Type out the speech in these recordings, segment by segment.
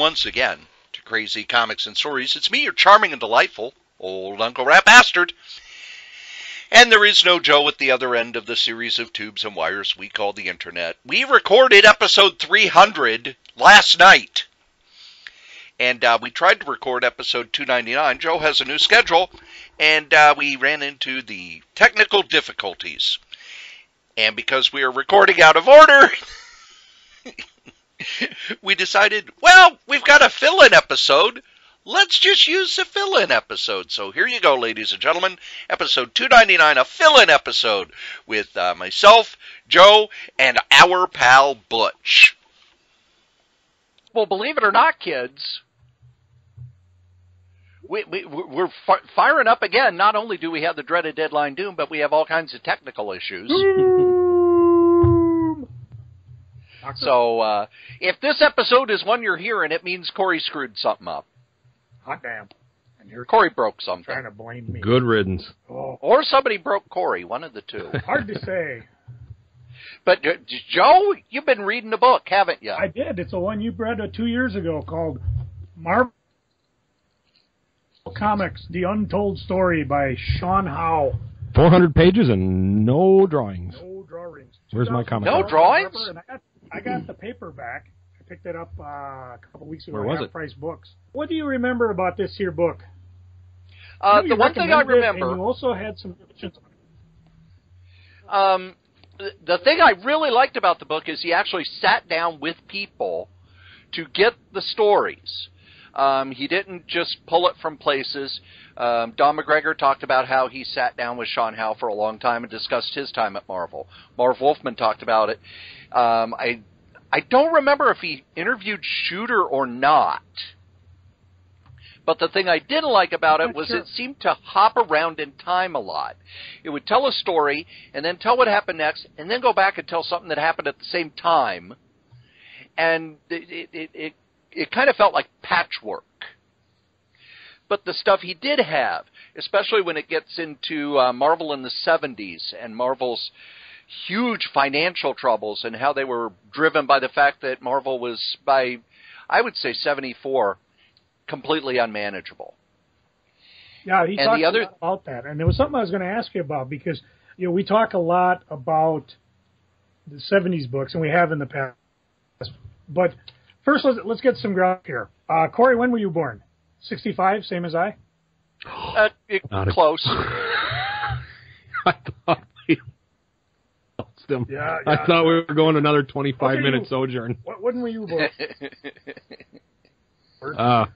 Once again to Crazy Comics and Stories. It's me, your charming and delightful old Uncle Rat Bastard. And there is no Joe at the other end of the series of tubes and wires we call the Internet. We recorded episode 300 last night. And uh, we tried to record episode 299. Joe has a new schedule, and uh, we ran into the technical difficulties. And because we are recording out of order, we decided, well, we've got a fill in episode. Let's just use the fill in episode. So here you go, ladies and gentlemen. Episode 299, a fill in episode with uh, myself, Joe, and our pal Butch. Well, believe it or not, kids, we, we, we're fi- firing up again. Not only do we have the dreaded deadline doom, but we have all kinds of technical issues. So uh, if this episode is one you're hearing, it means Cory screwed something up. Hot damn. And you're Cory broke something. trying to blame me. Good riddance. Oh, Or somebody broke Cory, one of the two. hard to say. but uh, Joe, you've been reading the book, haven't you? I did. It's the one you read uh, two years ago called Marvel Comics: The Untold Story by Sean Howe. 400 pages and no drawings. No drawings. Where's my comic? No drawings? And I got, I got the paperback. I picked it up uh, a couple weeks ago. Where at was it? Price Books. What do you remember about this here book? uh, I the you one thing I recommended it, remember. And you also had some. Um, the thing I really liked about the book is he actually sat down with people to get the stories. Um, he didn't just pull it from places. Um, Don McGregor talked about how he sat down with Sean Howe for a long time and discussed his time at Marvel. Marv Wolfman talked about it. Um, I I don't remember if he interviewed Shooter or not. But the thing I did like about it was sure. it seemed to hop around in time a lot. It would tell a story and then tell what happened next, and then go back and tell something that happened at the same time. And it it it, it, kind of felt like patchwork. But the stuff he did have, especially when it gets into uh, Marvel in the 70s and Marvel's huge financial troubles and how they were driven by the fact that Marvel was by I would say 74 completely unmanageable. Yeah, he And talked the other- a lot about that, and there was something I was going to ask you about because you know we talk a lot about the '70s books, and we have in the past. But first, let's let's get some ground here. Uh, Cory, when were you born? '65, same as I. Uh, it- Not close. I thought we lost them. Yeah, I thought we were going another 25 minute you- sojourn. What, when were you born? Uh,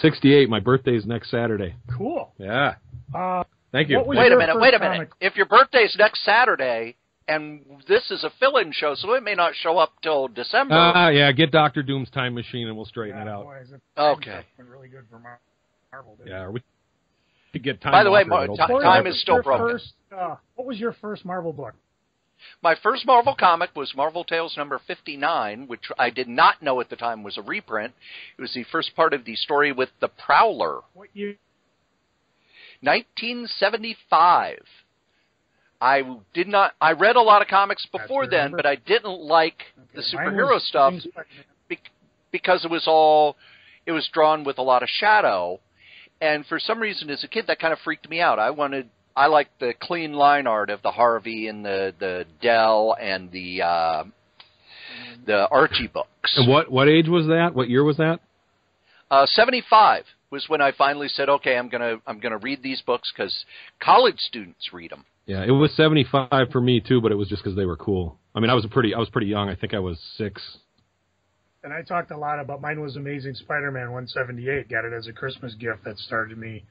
68. My birthday's next Saturday. cool. Yeah. Uh, Thank you. Wait a minute, wait a minute. comic? If your birthday's next Saturday and this is a fill-in show, so it may not show up till December. Ah, yeah. Get Doctor Doom's time machine and we'll straighten yeah, it out. boy, it- Okay. Been really good for Marvel. Yeah. it? Or we could get time. By the way, Walker, Mar- it'll- ti- Cory, time is still your broken. First, uh, what was your first Marvel book? My first Marvel comic was Marvel Tales number 59, which I did not know at the time was a reprint. It was the first part of the story with the Prowler, What year? 1975. I did not. I read a lot of comics before then, but I didn't like the Okay, mine superhero was stuff because it was all it was drawn with a lot of shadow, and for some reason as a kid that kind of freaked me out. I wanted I like the clean line art of the Harvey and the the Dell and the uh, the Archie books. And what what age was that? What year was that? Uh, Seventy five was when I finally said, okay, I'm gonna I'm gonna read these books because college students read them. Yeah, it was 75 for me too, but it was just because they were cool. I mean, I was a pretty I was pretty young. I think I was six. And I talked a lot about mine was Amazing Spider-Man 178. Got it as a Christmas gift that started me,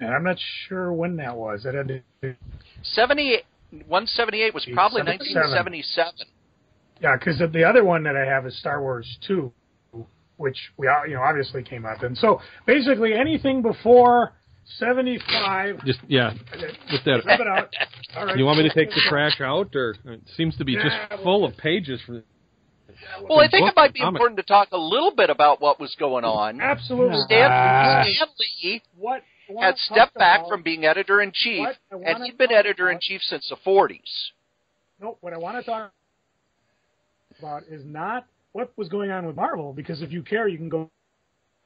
and I'm not sure when that was. It had to, 70, 178 was probably 1977. yeah, because the other one that I have is Star Wars 2, which we you know obviously came out then. So basically anything before 75. Just yeah, just that. Rip it out. All right. You want me to take the trash out, or it seems to be just Yeah, well- full of pages for Well, I think it might be comic. important to talk a little bit about what was going on. Absolutely. Stan. Uh, Stan Lee What I wanna had stepped back about- from being editor in chief, and he'd been editor in chief since the 40s. No, what I want to talk about is not what was going on with Marvel because if you care, you can go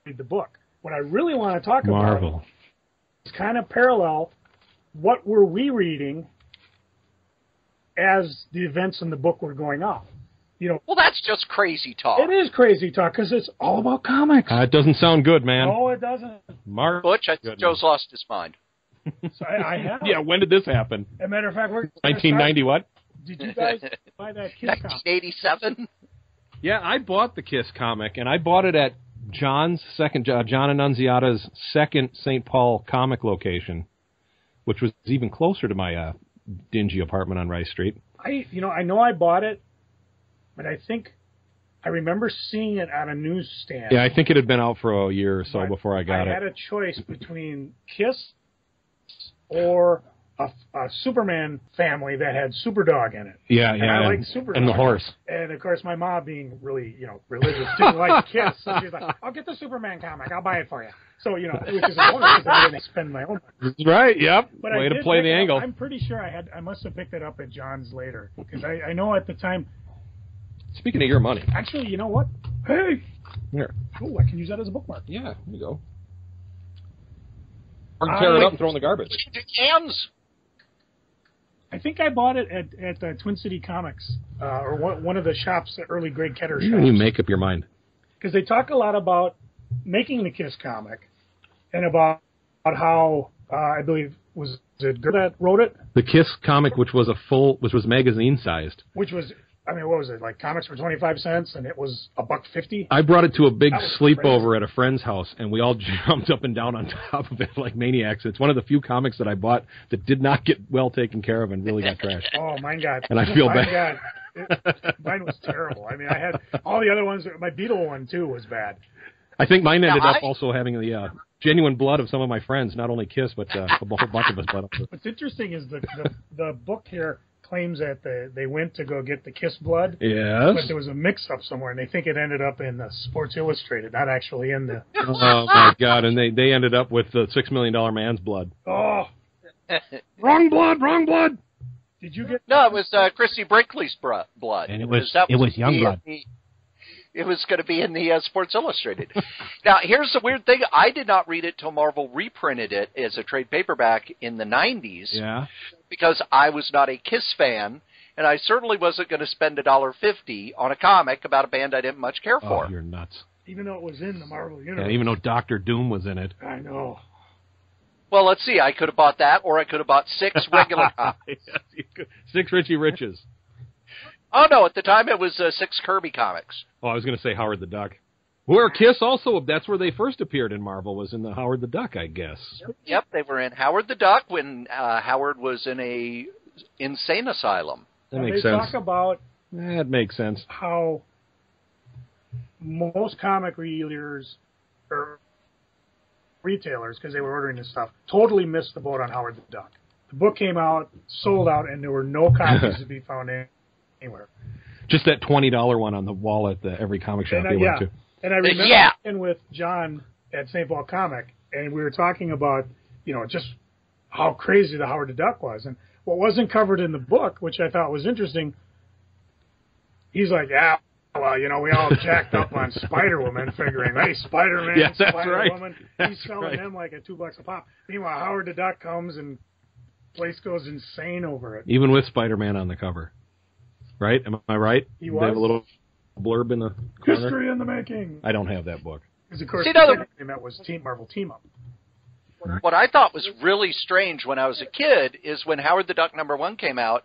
read the book. What I really want to talk about Marvel. is kind of parallel. What were we reading as the events in the book were going off? You know, Well, that's just crazy talk. it is crazy talk because it's all about comics. Uh, it doesn't sound good, man. no, it doesn't. Mark Butch, I think Joe's lost his mind. So I, I have. Yeah, when did this happen? As a matter of fact, we're 1990 what? Did you guys buy that Kiss comic? 1987. Yeah, I bought the Kiss comic, and I bought it at John's second, uh, John Annunziata's second St. Paul comic location, which was even closer to my uh, dingy apartment on Rice Street. I, you know, I know I bought it, but I think I remember seeing it on a newsstand. Yeah, I think it had been out for a year or so But before I got I it. I had a choice between Kiss or a, a Superman family that had Superdog in it. yeah, And yeah, I and, like Superdog. and the horse. And of course, my mom, being really, you know, religious, didn't like Kiss. So she's like, "I'll get the Superman comic. I'll buy it for you." So you know, which is a bonus because I didn't spend my own. money. Right. Yep. But I Way to play the it up. angle. I'm pretty sure I had. I must have picked it up at John's later because I, I know at the time. Speaking of your money, Actually, you know what? Hey, here. oh, I can use that as a bookmark. Yeah, here you go. Or I tear it up and throw in the garbage. Cans. I think I bought it at at uh, Twin City Comics uh, or one, one of the shops, the early Greg Ketter You make up your mind. because they talk a lot about making the Kiss comic and about, about how uh, I believe was it Gerber that wrote it, The Kiss comic, which was a full, which was magazine sized. which was I mean what was it like comics for twenty five cents and it was a buck fifty. I brought it to a big That was sleepover at a friend's house, and we all jumped up and down on top of it like maniacs. It's one of the few comics that I bought that did not get well taken care of and really got trashed. Oh mine got And I feel mine bad. Got, it, mine was terrible. I mean I had all the other ones. My Beetle one too was bad. I think mine ended Now, up I- also having the uh, genuine blood of some of my friends, not only Kiss, but uh, a whole bunch of us blood. on. What's interesting is the the, the book here claims that the, they went to go get the Kiss blood. Yes. But there was a mix-up somewhere, and they think it ended up in the Sports Illustrated, not actually in the. Oh my god! And they they ended up with the six million dollar man's blood. Oh, Wrong blood. Wrong blood. did you get? No, it was uh, Christie Brinkley's br- blood. And it was- Because it was gonna be in the- It was going to be in the uh, Sports Illustrated. now, here's the weird thing: I did not read it till Marvel reprinted it as a trade paperback in the '90s Yeah. Because I was not a Kiss fan, and I certainly wasn't going to spend a dollar fifty on a comic about a band I didn't much care Oh, for. you're nuts. Even though it was in the Marvel Yeah, universe. even though Doctor Doom was in it. I know. well, let's see. I could have bought that, or I could have bought six regular copies. Yes. Six Richie Riches. Oh no! At the time, it was uh, six Kirby comics. Oh, I was going to say Howard the Duck. Where Kiss also, that's where they first appeared in Marvel, was in the Howard the Duck, I guess. Yep, they were in Howard the Duck when uh, Howard was in a insane asylum. That Now, makes they sense. talk about That makes sense. how most comic readers or retailers, because they were ordering this stuff, totally missed the boat on Howard the Duck. The book came out, sold out, and there were no copies to be found anywhere. Just that twenty dollar one on the wall at the every comic shop And, uh, you yeah. went to. And I remember Yeah. being with John at St. Paul Comic, and we were talking about, you know, just how crazy the Howard the Duck was. And what wasn't covered in the book, which I thought was interesting, he's like, yeah, well, you know, we all jacked up on Spider Woman, figuring, hey, Spider Man, Yeah, Spider. Woman, That's he's selling right. them like at two bucks a pop. Meanwhile, Howard the Duck comes and place goes insane over it. Even with Spider Man on the cover. Right? Am I right? He They have a little blurb in the corner. History in the making. I don't have that book. Because of course, See, the now the- thing that was Team Marvel Team Up. What I thought was really strange when I was a kid is when Howard the Duck number one came out.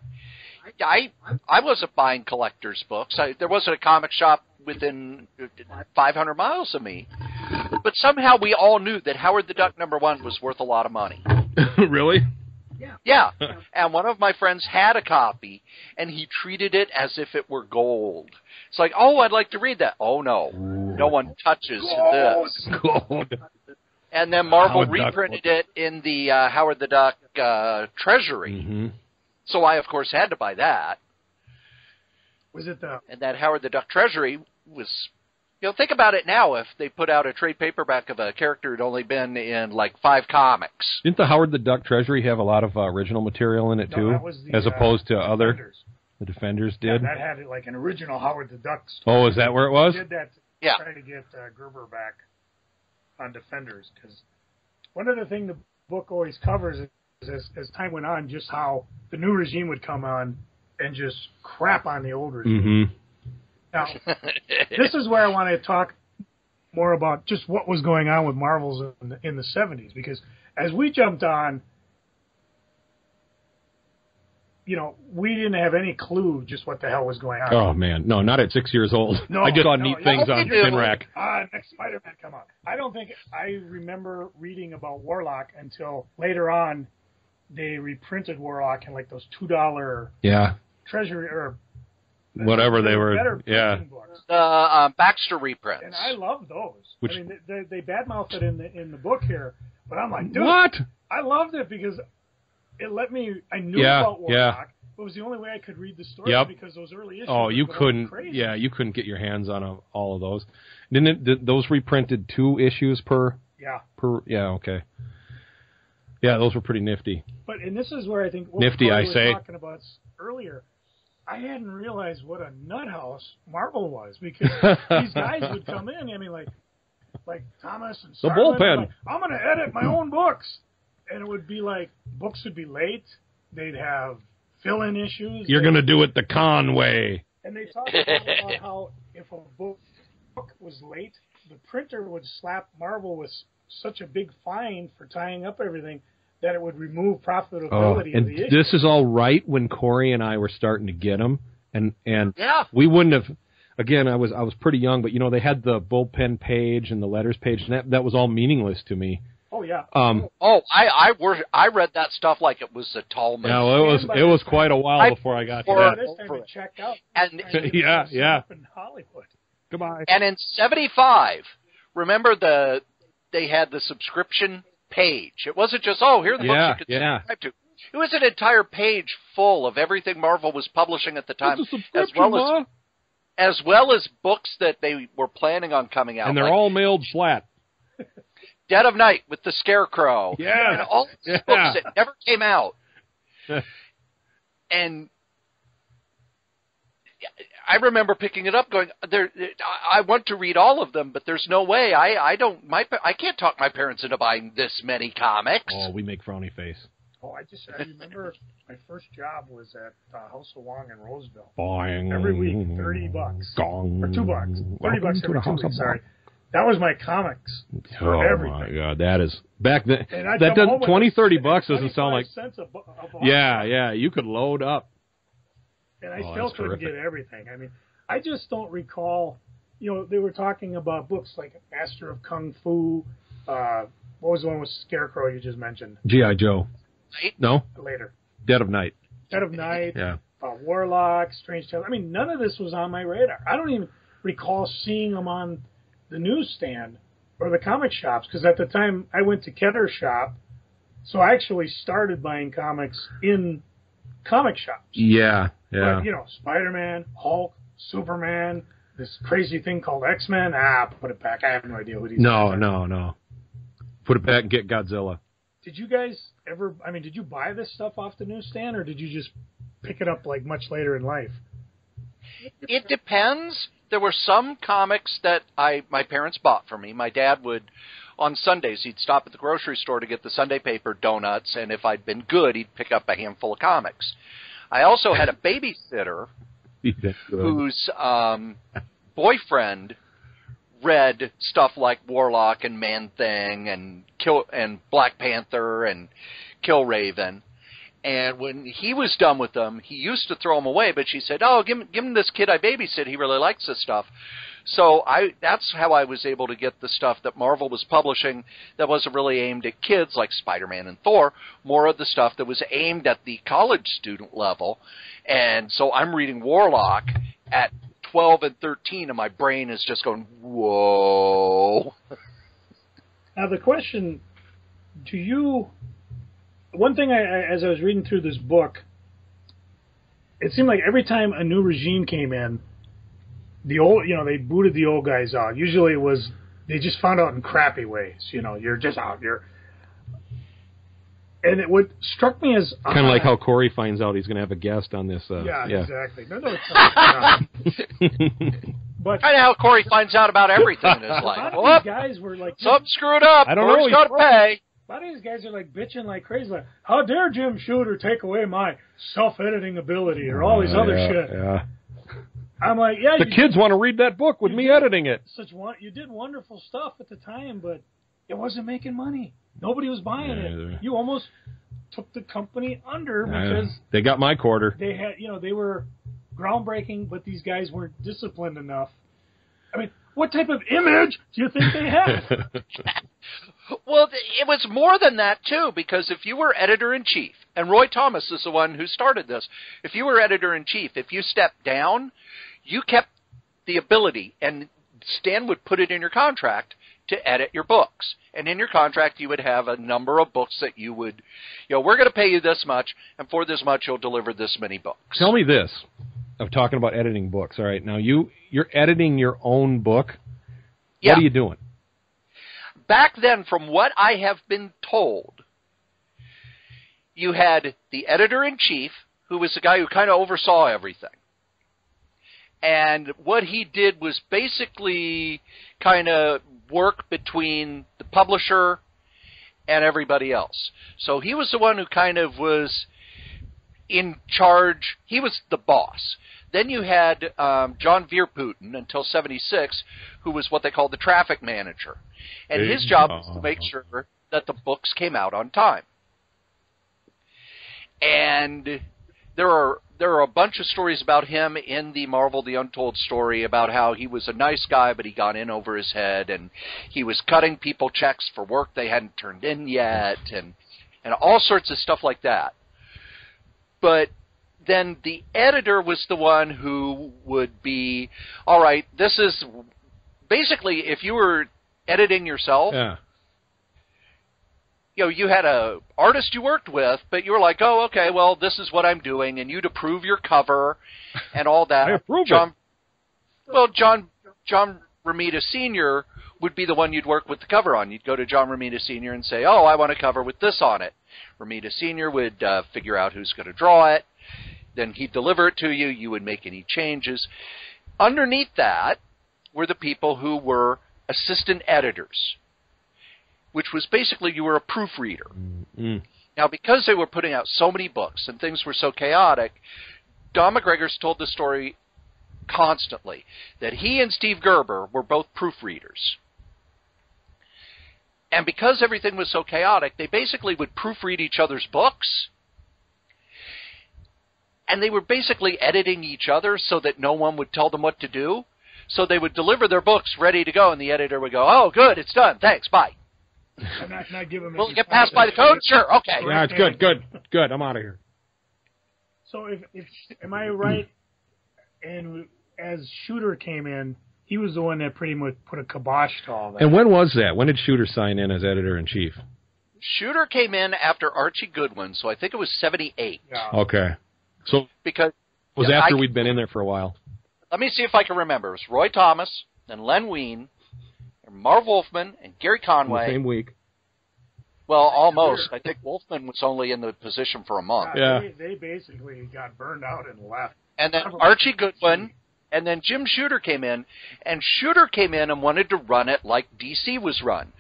I I wasn't buying collectors' books. I, there wasn't a comic shop within 500 miles of me, but somehow we all knew that Howard the Duck number one was worth a lot of money. really? Yeah, Yeah. and one of my friends had a copy, and he treated it as if it were gold. It's like, oh, I'd like to read that. Oh no, no one touches this. Gold. And then Marvel Howard Duck reprinted it in the uh, Howard the Duck uh, Treasury. hmm So I, of course, had to buy that. Was it the And that Howard the Duck Treasury was, you know, think about it now. If they put out a trade paperback of a character who'd only been in like five comics, Didn't the Howard the Duck Treasury have a lot of uh, original material in it No, too, the, as uh, opposed to other? Defenders. The Defenders Yeah, did. that had like an original Howard the Duck story. oh, is that where it was? did that to Yeah. try to get uh, Gerber back on Defenders because one of the things the book always covers is as, as time went on just how the new regime would come on and just crap on the old regime. Mm-hmm. Now, this is where I want to talk more about just what was going on with Marvels in the, in the 70s because as we jumped on, you know, we didn't have any clue just what the hell was going on. Oh man, no, not at six years old. No, I just saw no, neat you- things on you do. Finrack. Ah, next Spider-Man come out. I don't think I remember reading about Warlock until later on. They reprinted Warlock in like those two dollar Yeah, treasury or whatever they were. Yeah, printing. The uh, Baxter reprints. And I love those. Which- I mean, they, they badmouthed it in the in the book here, but I'm like, dude, what? I loved it because it let me. I knew Yeah, about Warlock. yeah. It was the only way I could read the story Yep. because those early issues. Oh, you couldn't. Crazy. Yeah, you couldn't get your hands on a, all of those. Didn't it, th- those reprinted two issues per yeah. per? Yeah, okay. Yeah, those were pretty nifty. But and this is where I think what Nifty, Cory I was say. talking about earlier. I hadn't realized what a nut house Marvel was because these guys would come in. I mean, like like Thomas and The bullpen. Like, I'm going to edit my own books, and it would be like books would be late. They'd have fill-in issues. You're gonna do it the Conway. and they talked about how if a book was late, the printer would slap Marvel with such a big fine for tying up everything that it would remove Oh, profitability of and the issue. this is all right when Cory and I were starting to get them, and and yeah. we wouldn't have. Again, I was I was pretty young, but you know they had the bullpen page and the letters page, and that that was all meaningless to me. oh yeah. Um, Oh, I I were I read that stuff like it was a Talmud. no, it was it was quite a while I- before I got to that. this time over it it. out. And- Trying to get Yeah, yeah. up In Hollywood. Goodbye. And in '75, remember the they had the subscription page. It wasn't just oh here are the Yeah, books you could yeah. subscribe to. It was an entire page full of everything Marvel was publishing at the time, as well as Ma. as well as books that they were planning on coming out. and they're like all mailed flat. Dead of Night with the Scarecrow. Yeah. and all these Yeah. books that never came out. and I remember picking it up, going, "There, I I want to read all of them, but there's no way. I, I don't. My, I can't talk my parents into buying this many comics." Oh, we make frowny face. Oh, I just I remember my first job was at uh, House of Wong in Roseville. Boing. Every week, 30 bucks. Gong. Or two bucks. Thirty Welcome bucks to every two House weeks. Sorry, that was my comics. Oh everything. my god, that is back then. And That doesn't home 20, a 30 s- bucks doesn't sound like. cents a, bu- a. Yeah, yeah, you could load up. And I Oh, still that's couldn't terrific. get everything. I mean, I just don't recall. You know, they were talking about books like Master of Kung Fu. Uh, what was the one with Scarecrow you just mentioned GI Joe. Right? No, later? Dead of Night. Dead of Night, Yeah. uh, Warlock, Strange Tales. I mean, none of this was on my radar. I don't even recall seeing them on the newsstand or the comic shops because at the time I went to Ketter shop, so I actually started buying comics in comic shops. Yeah, yeah. But, you know, Spider Man, Hulk, Superman, this crazy thing called X Men. Ah, put it back. I have no idea who these No, are. no, no. Put it back and get Godzilla. Did you guys ever? I mean, did you buy this stuff off the newsstand, or did you just pick it up like much later in life? It depends. There were some comics that I my parents bought for me. My dad would on Sundays he'd stop at the grocery store to get the Sunday paper donuts and if I'd been good he'd pick up a handful of comics. I also had a babysitter whose um, boyfriend read stuff like Warlock and Man Thing and Kill and Black Panther and Killraven. And when he was done with them, he used to throw them away, but she said, "Oh, give him, give him this kid I babysit. He really likes this stuff." So I that's how I was able to get the stuff that Marvel was publishing that wasn't really aimed at kids like Spider-Man and Thor, more of the stuff that was aimed at the college student level. And so I'm reading Warlock at 12 and 13 and my brain is just going, "Whoa." Now the question: Do you? One thing, I, I, as I was reading through this book, it seemed like every time a new regime came in, the old, you know, they booted the old guys out. Usually, it was they just found out in crappy ways. You know, you're just out. You're. and it what struck me as Kind of like how Cory finds out he's going to have a guest on this. Uh, yeah, yeah. exactly. No, no, it's not. but Kind of how Cory finds out about everything in his a lot life. of Whoop, these guys were like, something screwed up. I don't Cory's know, got to pay. a lot of these guys are like bitching like crazy, like, how dare Jim Shooter take away my self-editing ability or all these other yeah, shit. Yeah. I'm like, yeah, The kids want to read that book with me editing it. such one you did wonderful stuff at the time, but it wasn't making money. Nobody was buying Yeah. it. You almost took the company under Uh, because they got my quarter. they had you know they were groundbreaking, but these guys weren't disciplined enough. I mean, what type of image do you think they had? Well, it was more than that too, because if you were editor in chief, and Roy Thomas is the one who started this, if you were editor in chief, if you stepped down, you kept the ability, and Stan would put it in your contract to edit your books. And in your contract, you would have a number of books that you would, you know, we're going to pay you this much, and for this much, you'll deliver this many books. Tell me this. of talking about editing books. All right, now you you're editing your own book. Yeah. What are you doing? Back then, from what I have been told, you had the editor in chief, who was the guy who kind of oversaw everything. And what he did was basically kind of work between the publisher and everybody else. So he was the one who kind of was in charge. He was the boss. Then you had um, John Verpoorten until '76, who was what they called the traffic manager, and his job was to make sure that the books came out on time. And there are there are a bunch of stories about him in the Marvel the Untold story about how he was a nice guy but he got in over his head and he was cutting people checks for work they hadn't turned in yet and and all sorts of stuff like that. But then the editor was the one who would be all right, this is basically if you were editing yourself, Yeah. you know, you had a artist you worked with, but you were like, oh, okay, well, this is what I'm doing, and you'd approve your cover and all that. I approve John, Well, John John Romita Senior would be the one you'd work with the cover on. You'd go to John Romita Senior and say, oh, I want a cover with this on it. Romita Senior would uh, figure out who's going to draw it. Then he'd deliver it to you. You would make any changes. Underneath that were the people who were assistant editors which was basically you were a proofreader. Mm. Now, because they were putting out so many books and things were so chaotic, Don McGregor's told the story constantly that he and Steve Gerber were both proofreaders. And because everything was so chaotic, they basically would proofread each other's books. And they were basically editing each other so that no one would tell them what to do. So they would deliver their books ready to go, and the editor would go, Oh, good, it's done. Thanks, bye. I'm not, not giving them Will it get passed by the code? Sure, okay. Yeah, it's good, good, good. I'm out of here. So if, if am I right? And as Shooter came in, he was the one that pretty much put a kibosh to all that. And when was that? When did Shooter sign in as editor in chief? Shooter came in after Archie Goodwin, so I think it was 78. yeah. Okay. So because it Because, was Yeah, after I- we'd been in there for a while. let me see if I can remember. It was Roy Thomas, and Len Wein, and Marv Wolfman, and Gary In the Conway. same week. Well, almost. I think Wolfman was only in the position for a month. Yeah. They, they basically got burned out and left. And then Archie Goodwin, and then Jim Shooter came in, and Shooter came in and wanted to run it like DC was run.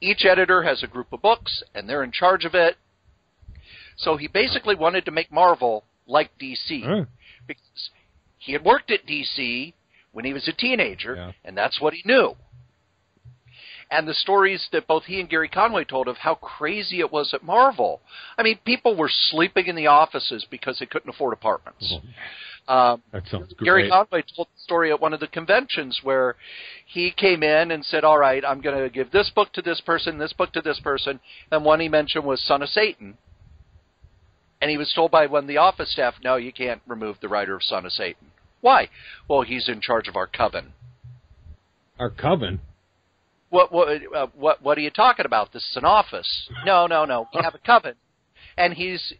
Each editor has a group of books, and they're in charge of it. So he basically wanted to make Marvel like DC. Huh. because he had worked at DC when he was a teenager, Yeah. and that's what he knew. And the stories that both he and Gary Conway told of how crazy it was at Marvel. I mean, people were sleeping in the offices because they couldn't afford apartments. Oh. Um, That sounds great. Gary Conway told the story at one of the conventions where he came in and said, "All right, I'm going to give this book to this person, this book to this person," and one he mentioned was Son of Satan. And he was told by one of the office staff, "No, you can't remove the writer of Son of Satan." Why? Well, he's in charge of our coven. Our coven. What what uh, what what are you talking about? This is an office. No, no, no. We have a coven, and he's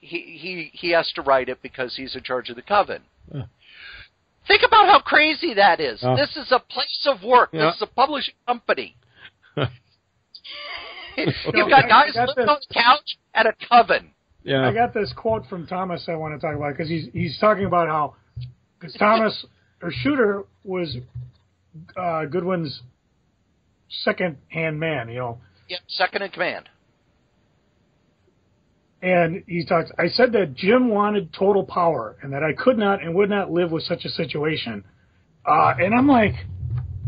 he he he has to write it because he's in charge of the coven. Huh. Think about how crazy that is. Oh. This is a place of work. Yeah. This is a publishing company. You've got guys I got living this. on the couch at a coven. Yeah. I got this quote from Thomas I want to talk about because he's he's talking about how because Thomas or Shooter was uh, Goodwin's second hand man, you know, Yep, second in command. And he talks. I said that Jim wanted total power and that I could not and would not live with such a situation. Uh, and I'm like,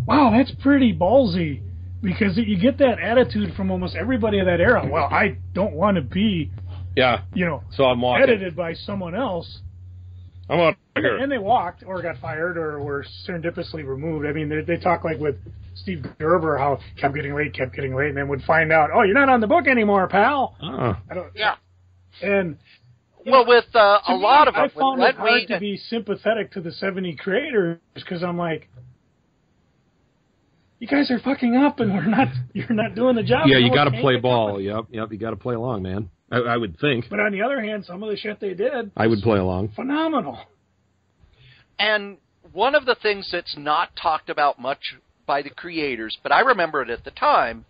wow, that's pretty ballsy because you get that attitude from almost everybody of that era. Well, I don't want to be, Yeah. you know, So I'm walking. edited by someone else. I'm out And here. they, and they walked or got fired or were serendipitously removed. I mean, they, they talk like with Steve Gerber how kept getting late, kept getting late, and then would find out, oh, you're not on the book anymore, pal. Oh. I don't, Yeah. And Well, with uh, a me, lot of I them, with found Len it hard Wein, to be sympathetic to the 70 creators because I'm like, you guys are fucking up, and we're not. You're not doing the job. Yeah, you got to play ball. going. Yep, yep. You got to play along, man. I, I would think. But on the other hand, some of the shit they did, I would play along. phenomenal. And one of the things that's not talked about much by the creators, but I remember it at the time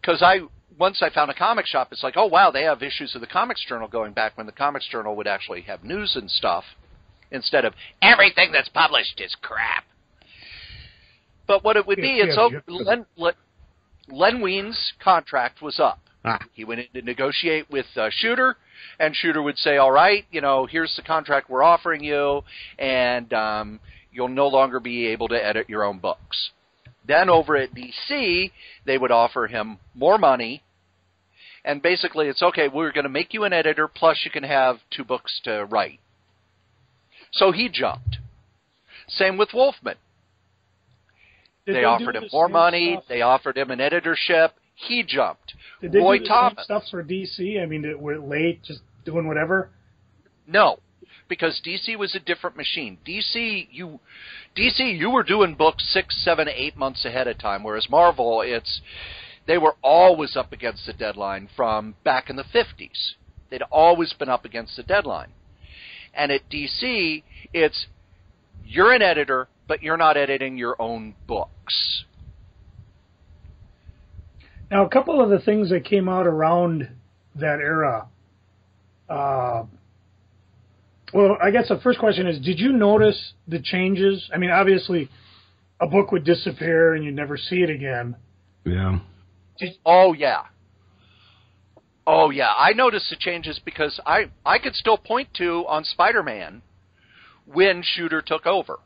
because I once I found a comic shop, it's like, oh wow, they have issues of the Comics Journal going back when the Comics Journal would actually have news and stuff instead of everything that's published is crap. But what it would be, Yeah, it's yeah, oh, yeah. Len, Len, Len Wein's contract was up. Ah. He went in to negotiate with uh, Shooter, and Shooter would say, "All right, you know, here's the contract we're offering you, and um, you'll no longer be able to edit your own books." Then over at DC, they would offer him more money, and basically, it's okay. We're going to make you an editor, plus you can have two books to write. So he jumped. Same with Wolfman. Did they, do offered him more money. stuff- They offered him an editorship. He jumped. Did they Roy do the Thomas. stuff for DC? I mean, were it late, just doing whatever? No, because DC was a different machine. DC, you, DC, you were doing books six, seven, eight months ahead of time, whereas Marvel, it's they were always up against the deadline from back in the fifties. They'd always been up against the deadline, and at DC, it's you're an editor, but you're not editing your own books. Now, a couple of the things that came out around that era. Uh, well, I guess the first question is: Did you notice the changes? I mean, obviously, a book would disappear and you'd never see it again. Yeah. Oh yeah. Oh yeah, I noticed the changes because I I could still point to on Spider-Man when Shooter took over.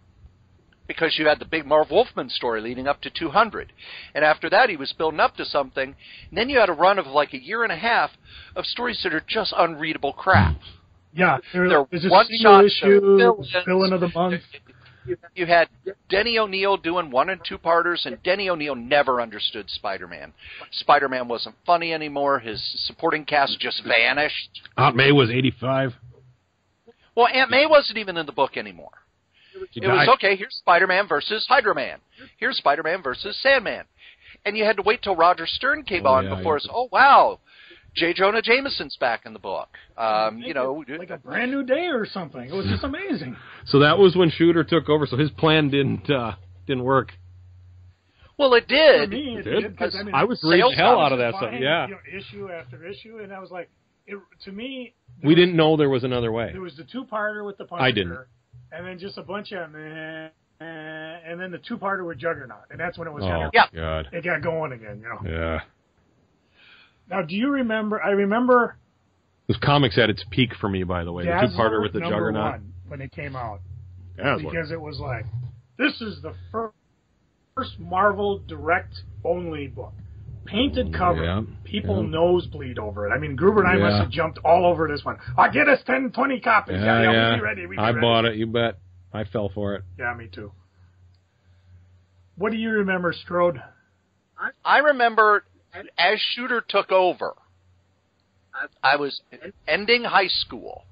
Because you had the big Marv Wolfman story leading up to 200. And after that he was building up to something, and then you had a run of like a year and a half of stories that are just unreadable crap. Yeah, there, They're there's a one single shot issue, fill-ins. villain of the month. You had Denny O'Neil doing one and two parters, and Denny O'Neil never understood Spider Man. Spider Man wasn't funny anymore. His supporting cast just vanished. Aunt May was 85. Well, Aunt May wasn't even in the book anymore. She It was okay. Here's Spider Man versus Hydro Man. Here's Spider Man versus Sandman. And you had to wait till Roger Stern came Oh, on yeah, before yeah. it's oh wow, J. Jonah Jameson's back in the book. Um, you know, like a brand new day or something. It was just amazing. So that was when Shooter took over. So his plan didn't uh, didn't work. well, it For did. me, it Did? did, 'cause, I, mean, I was reading the hell out of that stuff. Yeah. you know, issue after issue, and I was like, it, to me, We didn't know there was another way. There was the two-parter with the Punisher. I didn't. And then just a bunch of meh, eh, and then the two-parter with Juggernaut, and that's when it was Oh kind of Yeah. God. it got going again. You know. Yeah. Now, do you remember? I remember This comics at its peak for me, by the way. The Dazzler two-parter with the Juggernaut. one when it came out Dazzler. because it was like this is the fir- first Marvel direct only book. Painted cover, Yeah, people yeah. nosebleed over it. I mean, Gruber and I must have jumped all over this one. I get us 10, 20 copies. Yeah, yeah, yeah. we'll be ready. We'll be I ready. bought it. You bet. I fell for it. Yeah, me too. What do you remember, Strode? I remember as Shooter took over, I was ending high school,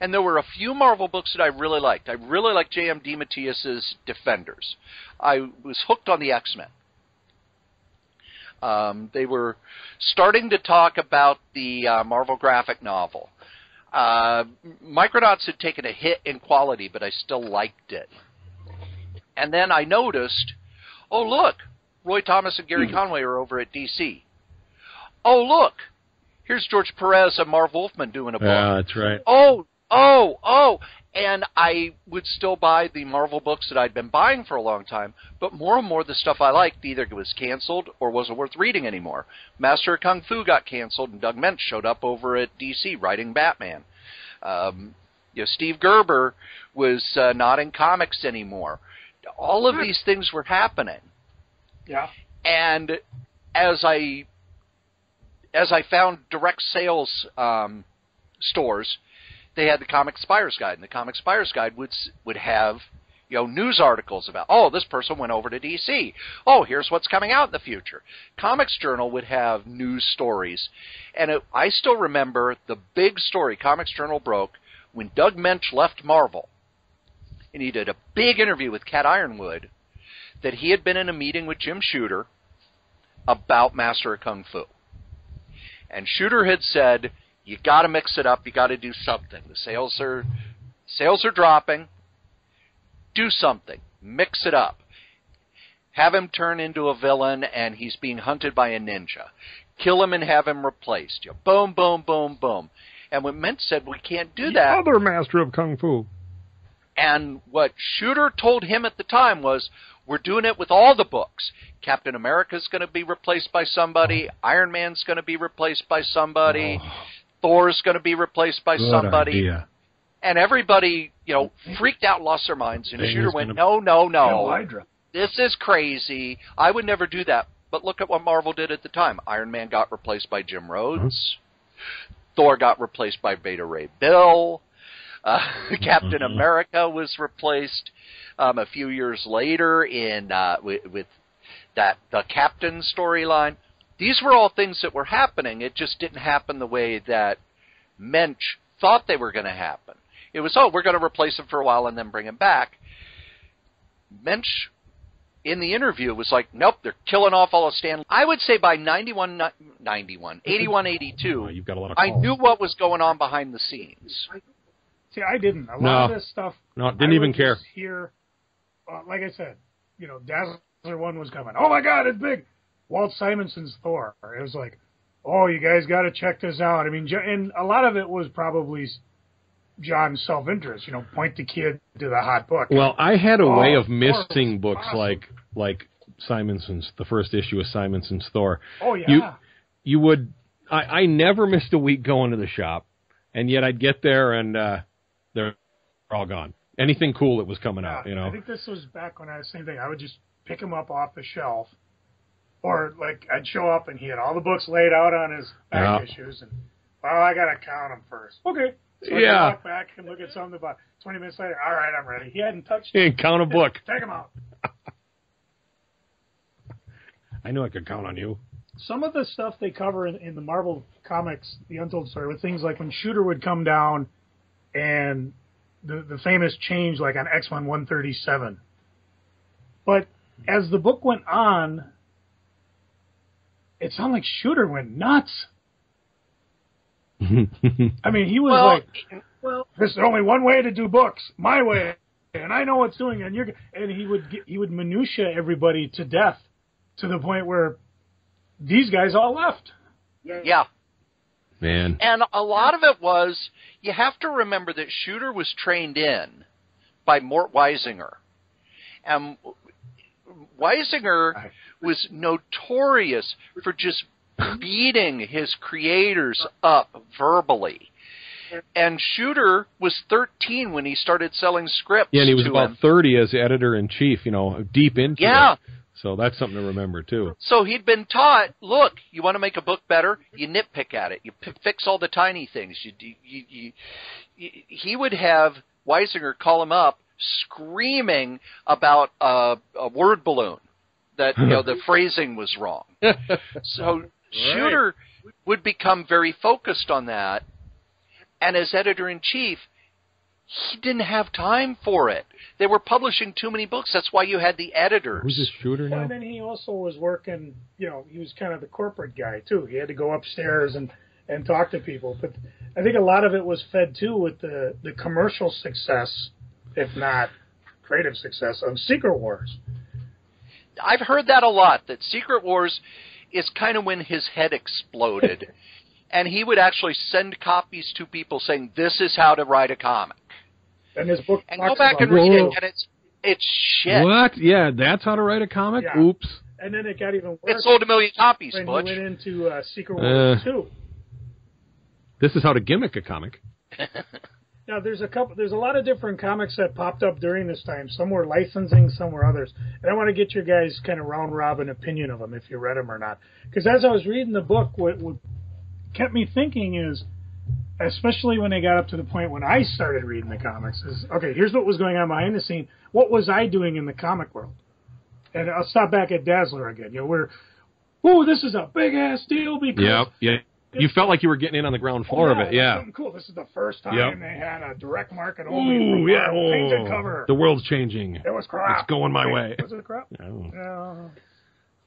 and there were a few Marvel books that I really liked. I really liked J.M. DeMatteis's Defenders. I was hooked on the X Men. Um, they were starting to talk about the uh, Marvel graphic novel. Uh, Micronauts had taken a hit in quality, but I still liked it. And then I noticed, oh look, Roy Thomas and Gary Conway are over at DC. oh look, here's George Perez and Marv Wolfman doing a book. Yeah, that's right. Oh, oh, oh. And I would still buy the Marvel books that I'd been buying for a long time, but more and more the stuff I liked either was canceled or wasn't worth reading anymore. Master of Kung Fu got canceled, and Doug Moench showed up over at DC writing Batman. Um, you know, Steve Gerber was uh, not in comics anymore. All of these things were happening, Yeah. and as I as I found direct sales um, stores, they had the Comics Buyer's Guide, and the Comics Buyer's Guide would would have you know news articles about oh this person went over to DC, oh here's what's coming out in the future. Comics Journal would have news stories, and it, I still remember the big story Comics Journal broke when Doug Moench left Marvel, and he did a big interview with Cat Yronwode that he had been in a meeting with Jim Shooter about Master of Kung Fu. And Shooter had said, "You got to mix it up. You got to do something. The sales are sales are dropping. Do something. Mix it up. Have him turn into a villain, and he's being hunted by a ninja. Kill him and have him replaced. You boom, boom, boom, boom." And when Mint said, "We can't do that," other master of kung fu. And what Shooter told him at the time was, we're doing it with all the books. Captain America's going to be replaced by somebody. Iron Man's going to be replaced by somebody. Thor's going to be replaced by Good somebody. idea. And everybody, you know, freaked out, lost their minds. And Thing Shooter went, no, no, no. This is crazy. I would never do that. But look at what Marvel did at the time. Iron Man got replaced by Jim Rhodes. Thor got replaced by Beta Ray Bill. Uh, Captain Mhm. America was replaced um, a few years later in uh, with, with that the Captain storyline. These were all things that were happening. It just didn't happen the way that Moench thought they were going to happen. It was, oh, we're going to replace him for a while and then bring him back. Moench in the interview was like, nope, they're killing off all of Stan. I would say by 91, 91, 81, 82, Oh, you've got a lot of I knew what was going on behind the scenes. See, I didn't. A lot No. of this stuff. No, didn't I even care. Here, uh, like I said, you know, Dazzler one was coming. Oh my God, it's big. Walt Simonson's Thor. It was like, oh, you guys got to check this out. I mean, and a lot of it was probably John's self-interest. You know, point the kid to the hot book. Well, I had a Oh, way of missing books awesome. like like Simonson's, the first issue of Simonson's Thor. oh yeah. you- You would, I, I never missed a week going to the shop, and yet I'd get there and uh, they're all gone. Anything cool that was coming out, you know. I think this was back when I was same thing. I would just pick them up off the shelf, or like I'd show up and he had all the books laid out on his back Yeah. issues, and well, I gotta count them first. Okay. So I Yeah. walk back and look at something about twenty minutes later. All right, I'm ready. He hadn't touched. And count a book. Take them out. I knew I could count on you. Some of the stuff they cover in, in the Marvel comics, the Untold Story, with things like when Shooter would come down, and the the famous change like on X Men 137. But as the book went on, it sounded like Shooter went nuts. I mean, he was Well, like, "Well, there's only one way to do books, my way, and I know what's doing." And you're, and he would get, he would minutia everybody to death, to the point where these guys all left. Yeah. Man. And a lot of it was you have to remember that Shooter was trained in by Mort Weisinger. And Weisinger was notorious for just beating his creators up verbally. And Shooter was 13 when he started selling scripts Yeah, and he was about him. 30 as editor in chief, you know, deep into Yeah. it. So that's something to remember, too. So he'd been taught, look, you want to make a book better, you nitpick at it, you p- fix all the tiny things. You, you, you, you, he would have Weisinger call him up, screaming about a, a word balloon that you know the phrasing was wrong. So Shooter would become very focused on that, and as editor in chief, he didn't have time for it. They were publishing too many books. That's why you had the editors. Who's this shooter Well, now? and then he also was working, you know, he was kind of the corporate guy too. He had to go upstairs and and talk to people. But I think a lot of it was fed too with the the commercial success, if not creative success, of Secret Wars. I've heard that a lot. That Secret Wars, is kind of when his head exploded. and he would actually send copies to people saying, This is how to write a comic. And his book And go back and read it, and it's it's shit. What? Yeah, that's how to write a comic. Yeah. Oops. And then it got even worse. It sold a million copies, when Butch. he went into uh, Secret Wars Uh. 2. This is how to gimmick a comic. Now there's a couple there's a lot of different comics that popped up during this time. Some were licensing, some were others. And I want to get your guys kind of round robin opinion of them if you read them or not. Because as I was reading the book, what, what kept me thinking is, especially when they got up to the point when I started reading the comics, is okay. Here's what was going on behind the scene. What was I doing in the comic world? And I'll stop back at Dazzler again. You know, where, oh, this is a big ass deal because Yep. Yeah. You felt like you were getting in on the ground floor of it. Yeah. cool. This is the first time Yep. they had a direct market only Ooh, yeah. painted oh, cover. The world's changing. it was crap. It's going my way. Was it crap? Oh, No,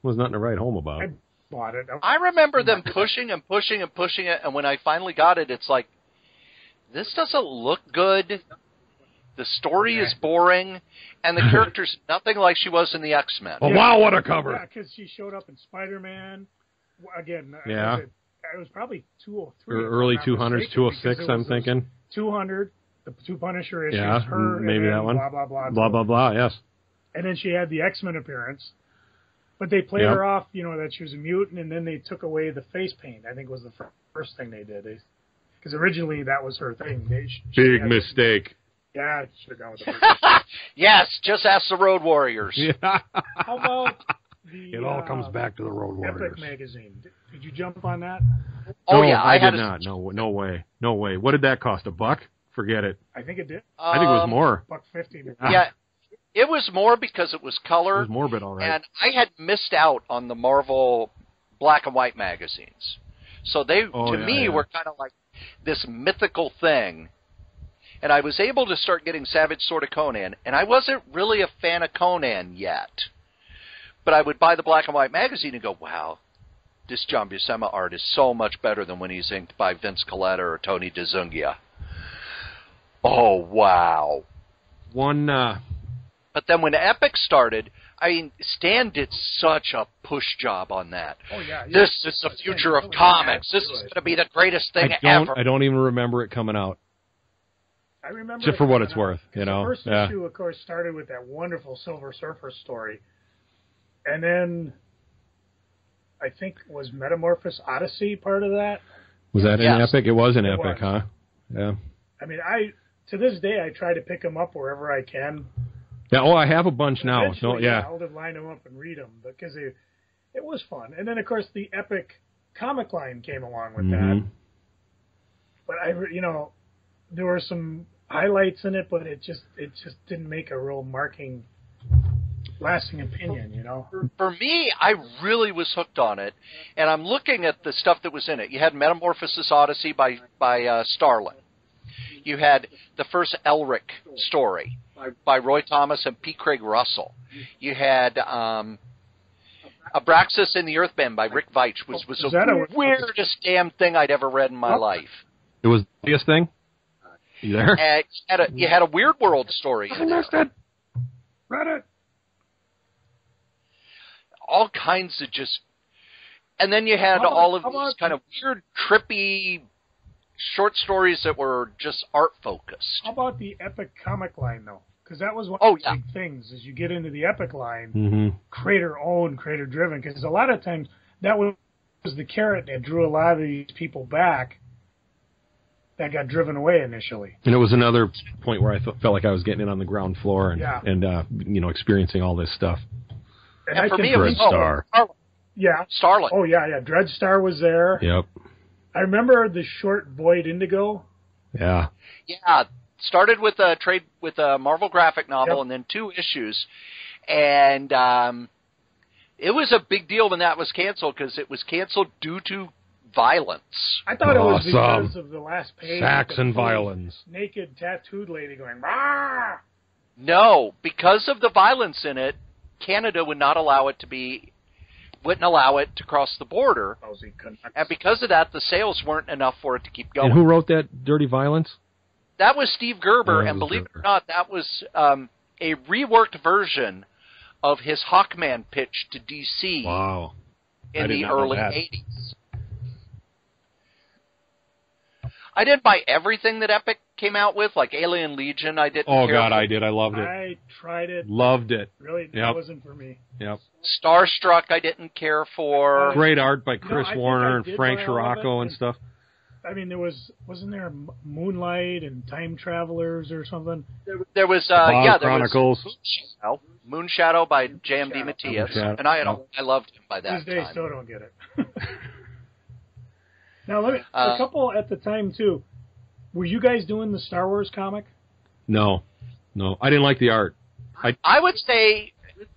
was nothing to write home about. I bought it. I remember them pushing and pushing and pushing it, and when I finally got it, it's like, this doesn't look good. The story is boring, and the character's nothing like she was in the X Men. Oh, wow, what a cover. Yeah, because she showed up in Spider Man. Again, uh, Yeah. was it, it was probably 203. Or if I'm early not 200s, mistaken, 206, because I'm thinking. 200, the two Punisher issues, Yeah, her, maybe then that one. Blah, blah, blah. Blah, blah, blah. Yes. And then she had the X Men appearance. But they played Yep. her off, you know, that she was a mutant, and then they took away the face paint. I think was the first thing they did. Because originally that was her thing. They, she Big had- mistake. Yeah, should have gone with the first. yes, just ask the Road Warriors. Yeah. How about the? It all uh, comes back to the Road Warriors. Epic magazine. Did, did you jump on that? Oh no, yeah, I, I, had did a, not. No, no way. No way. What did that cost? A buck? Forget it. I think it did. I think it was um, more. Buck fifty. Yeah, it was more because it was It color, was morbid, all right. and I had missed out on the Marvel black and white magazines. So they, Oh, to yeah, me, yeah. were kind of like this mythical thing. And I was able to start getting Savage Sword of Conan, and I wasn't really a fan of Conan yet. But I would buy the black and white magazine and go, wow, this John Buscema art is so much better than when he's inked by Vince Colletta or Tony DeZuniga. Oh, wow. One, uh, But then when Epic started, I mean, Stan did such a push job on that. Oh yeah. yeah. This is the future of comics. This is going to be the greatest thing I don't, ever. I don't even remember it coming out. I remember. Just it for what it's out, worth, 'cause you know? The first Yeah. issue, of course, started with that wonderful Silver Surfer story, and then I think was Metamorphosis Odyssey part of that. Was that in Yes. Epic? It was in It Epic, was. huh? Yeah. I mean, I to this day I try to pick them up wherever I can. Yeah. Oh, I have a bunch now. No, Eventually, yeah. I'll just line them up and read them because it, it was fun. And then of course the Epic comic line came along with that. Mhm. But I, re- you know, there were some highlights in it, but it just it just didn't make a real marking, lasting opinion. You know. For me, I really was hooked on it, and I'm looking at the stuff that was in it. You had Metamorphosis Odyssey by by uh, Starlin. You had the first Elric story by Roy Thomas and P. Craig Russell. You had um, Abraxas in the Earthman by Rick Veitch, was was the that a- weirdest damn thing I'd ever read in my Oh. life. It was the biggest thing. You there? And you had a you had a Weird World story. in there. it. Read it. all kinds of just and then you had How about- all of these about- kind of weird trippy short stories that were just art focused How about the Epic comic line though? Because that was one Oh, of the yeah. big things. As you get into the Epic line, hmm creator owned, creator driven. Because a lot of times that was the carrot that drew a lot of these people back. That got driven away initially. And it was another point where I th- felt like I was getting in on the ground floor and Yeah. and uh, you know experiencing all this stuff. And, and I for me it was Dreadstar. oh, yeah. Starlin Oh yeah, yeah. Dreadstar was there. Yep. I remember the short Void Indigo. Yeah. yeah started with a trade with a marvel graphic novel Yep. and then two issues and um it was a big deal when that was canceled because it was canceled due to violence I thought it was because of the last page. Sax and violence. Naked tattooed lady going. Rah! no because of the violence in it canada would not allow it to be wouldn't allow it to cross the border And because of that, the sales weren't enough for it to keep going. And who wrote that Dirty Violence? That was Steve Gerber, Oh, and was believe it or not, that was um, a reworked version of his Hawkman pitch to DC Wow. in the early 80s. I didn't buy everything that Epic came out with, like Alien Legion. I didn't. Oh God, for. I did. I loved it. I tried it. Loved it. Really, that Yep. wasn't for me. Yep. Starstruck. I didn't care for. Great art by Chris I think Warner and Frank buy all of Cirocco and and- stuff. I mean, there was wasn't there Moonlight and Time Travelers or something? There was, uh, Bond yeah, there Chronicles. was Moonshadow, Moonshadow by J.M. DeMatteis, and I had, a, Yep. I loved him by that These days, time. still don't get it. now, let me. Uh, a couple at the time too. Were you guys doing the Star Wars comic? No, no, I didn't like the art. I, I would say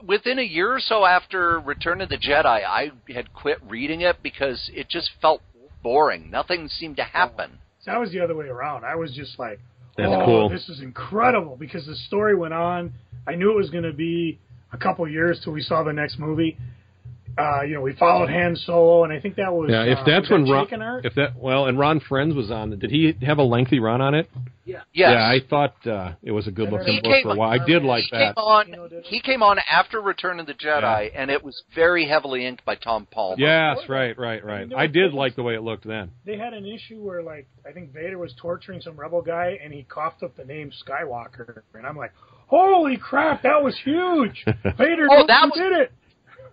within a year or so after Return of the Jedi, I had quit reading it because it just felt boring. Nothing seemed to oh. happen. So I was the other way around. I was just like, That's oh, cool. this is incredible because the story went on. I knew it was going to be a couple years till we saw the next movie. Uh, you know, we followed Han Solo, and I think that was Yeah, if uh, that's was that when Ron, Art? if that well, and Ron Frenz was on. it. Did he have a lengthy run on it? Yes. Yeah, I thought uh, it was a good looking book came- for a while. I did like he came that. on. You know, did it? He came on after Return of the Jedi, and it was very heavily inked by Tom Palmer. Yes, right, right, I right. mean, I did things- like the way it looked then. they had an issue where like I think Vader was torturing some rebel guy and he coughed up the name Skywalker and I'm like, holy crap, that was huge! Vader oh, that was- did it.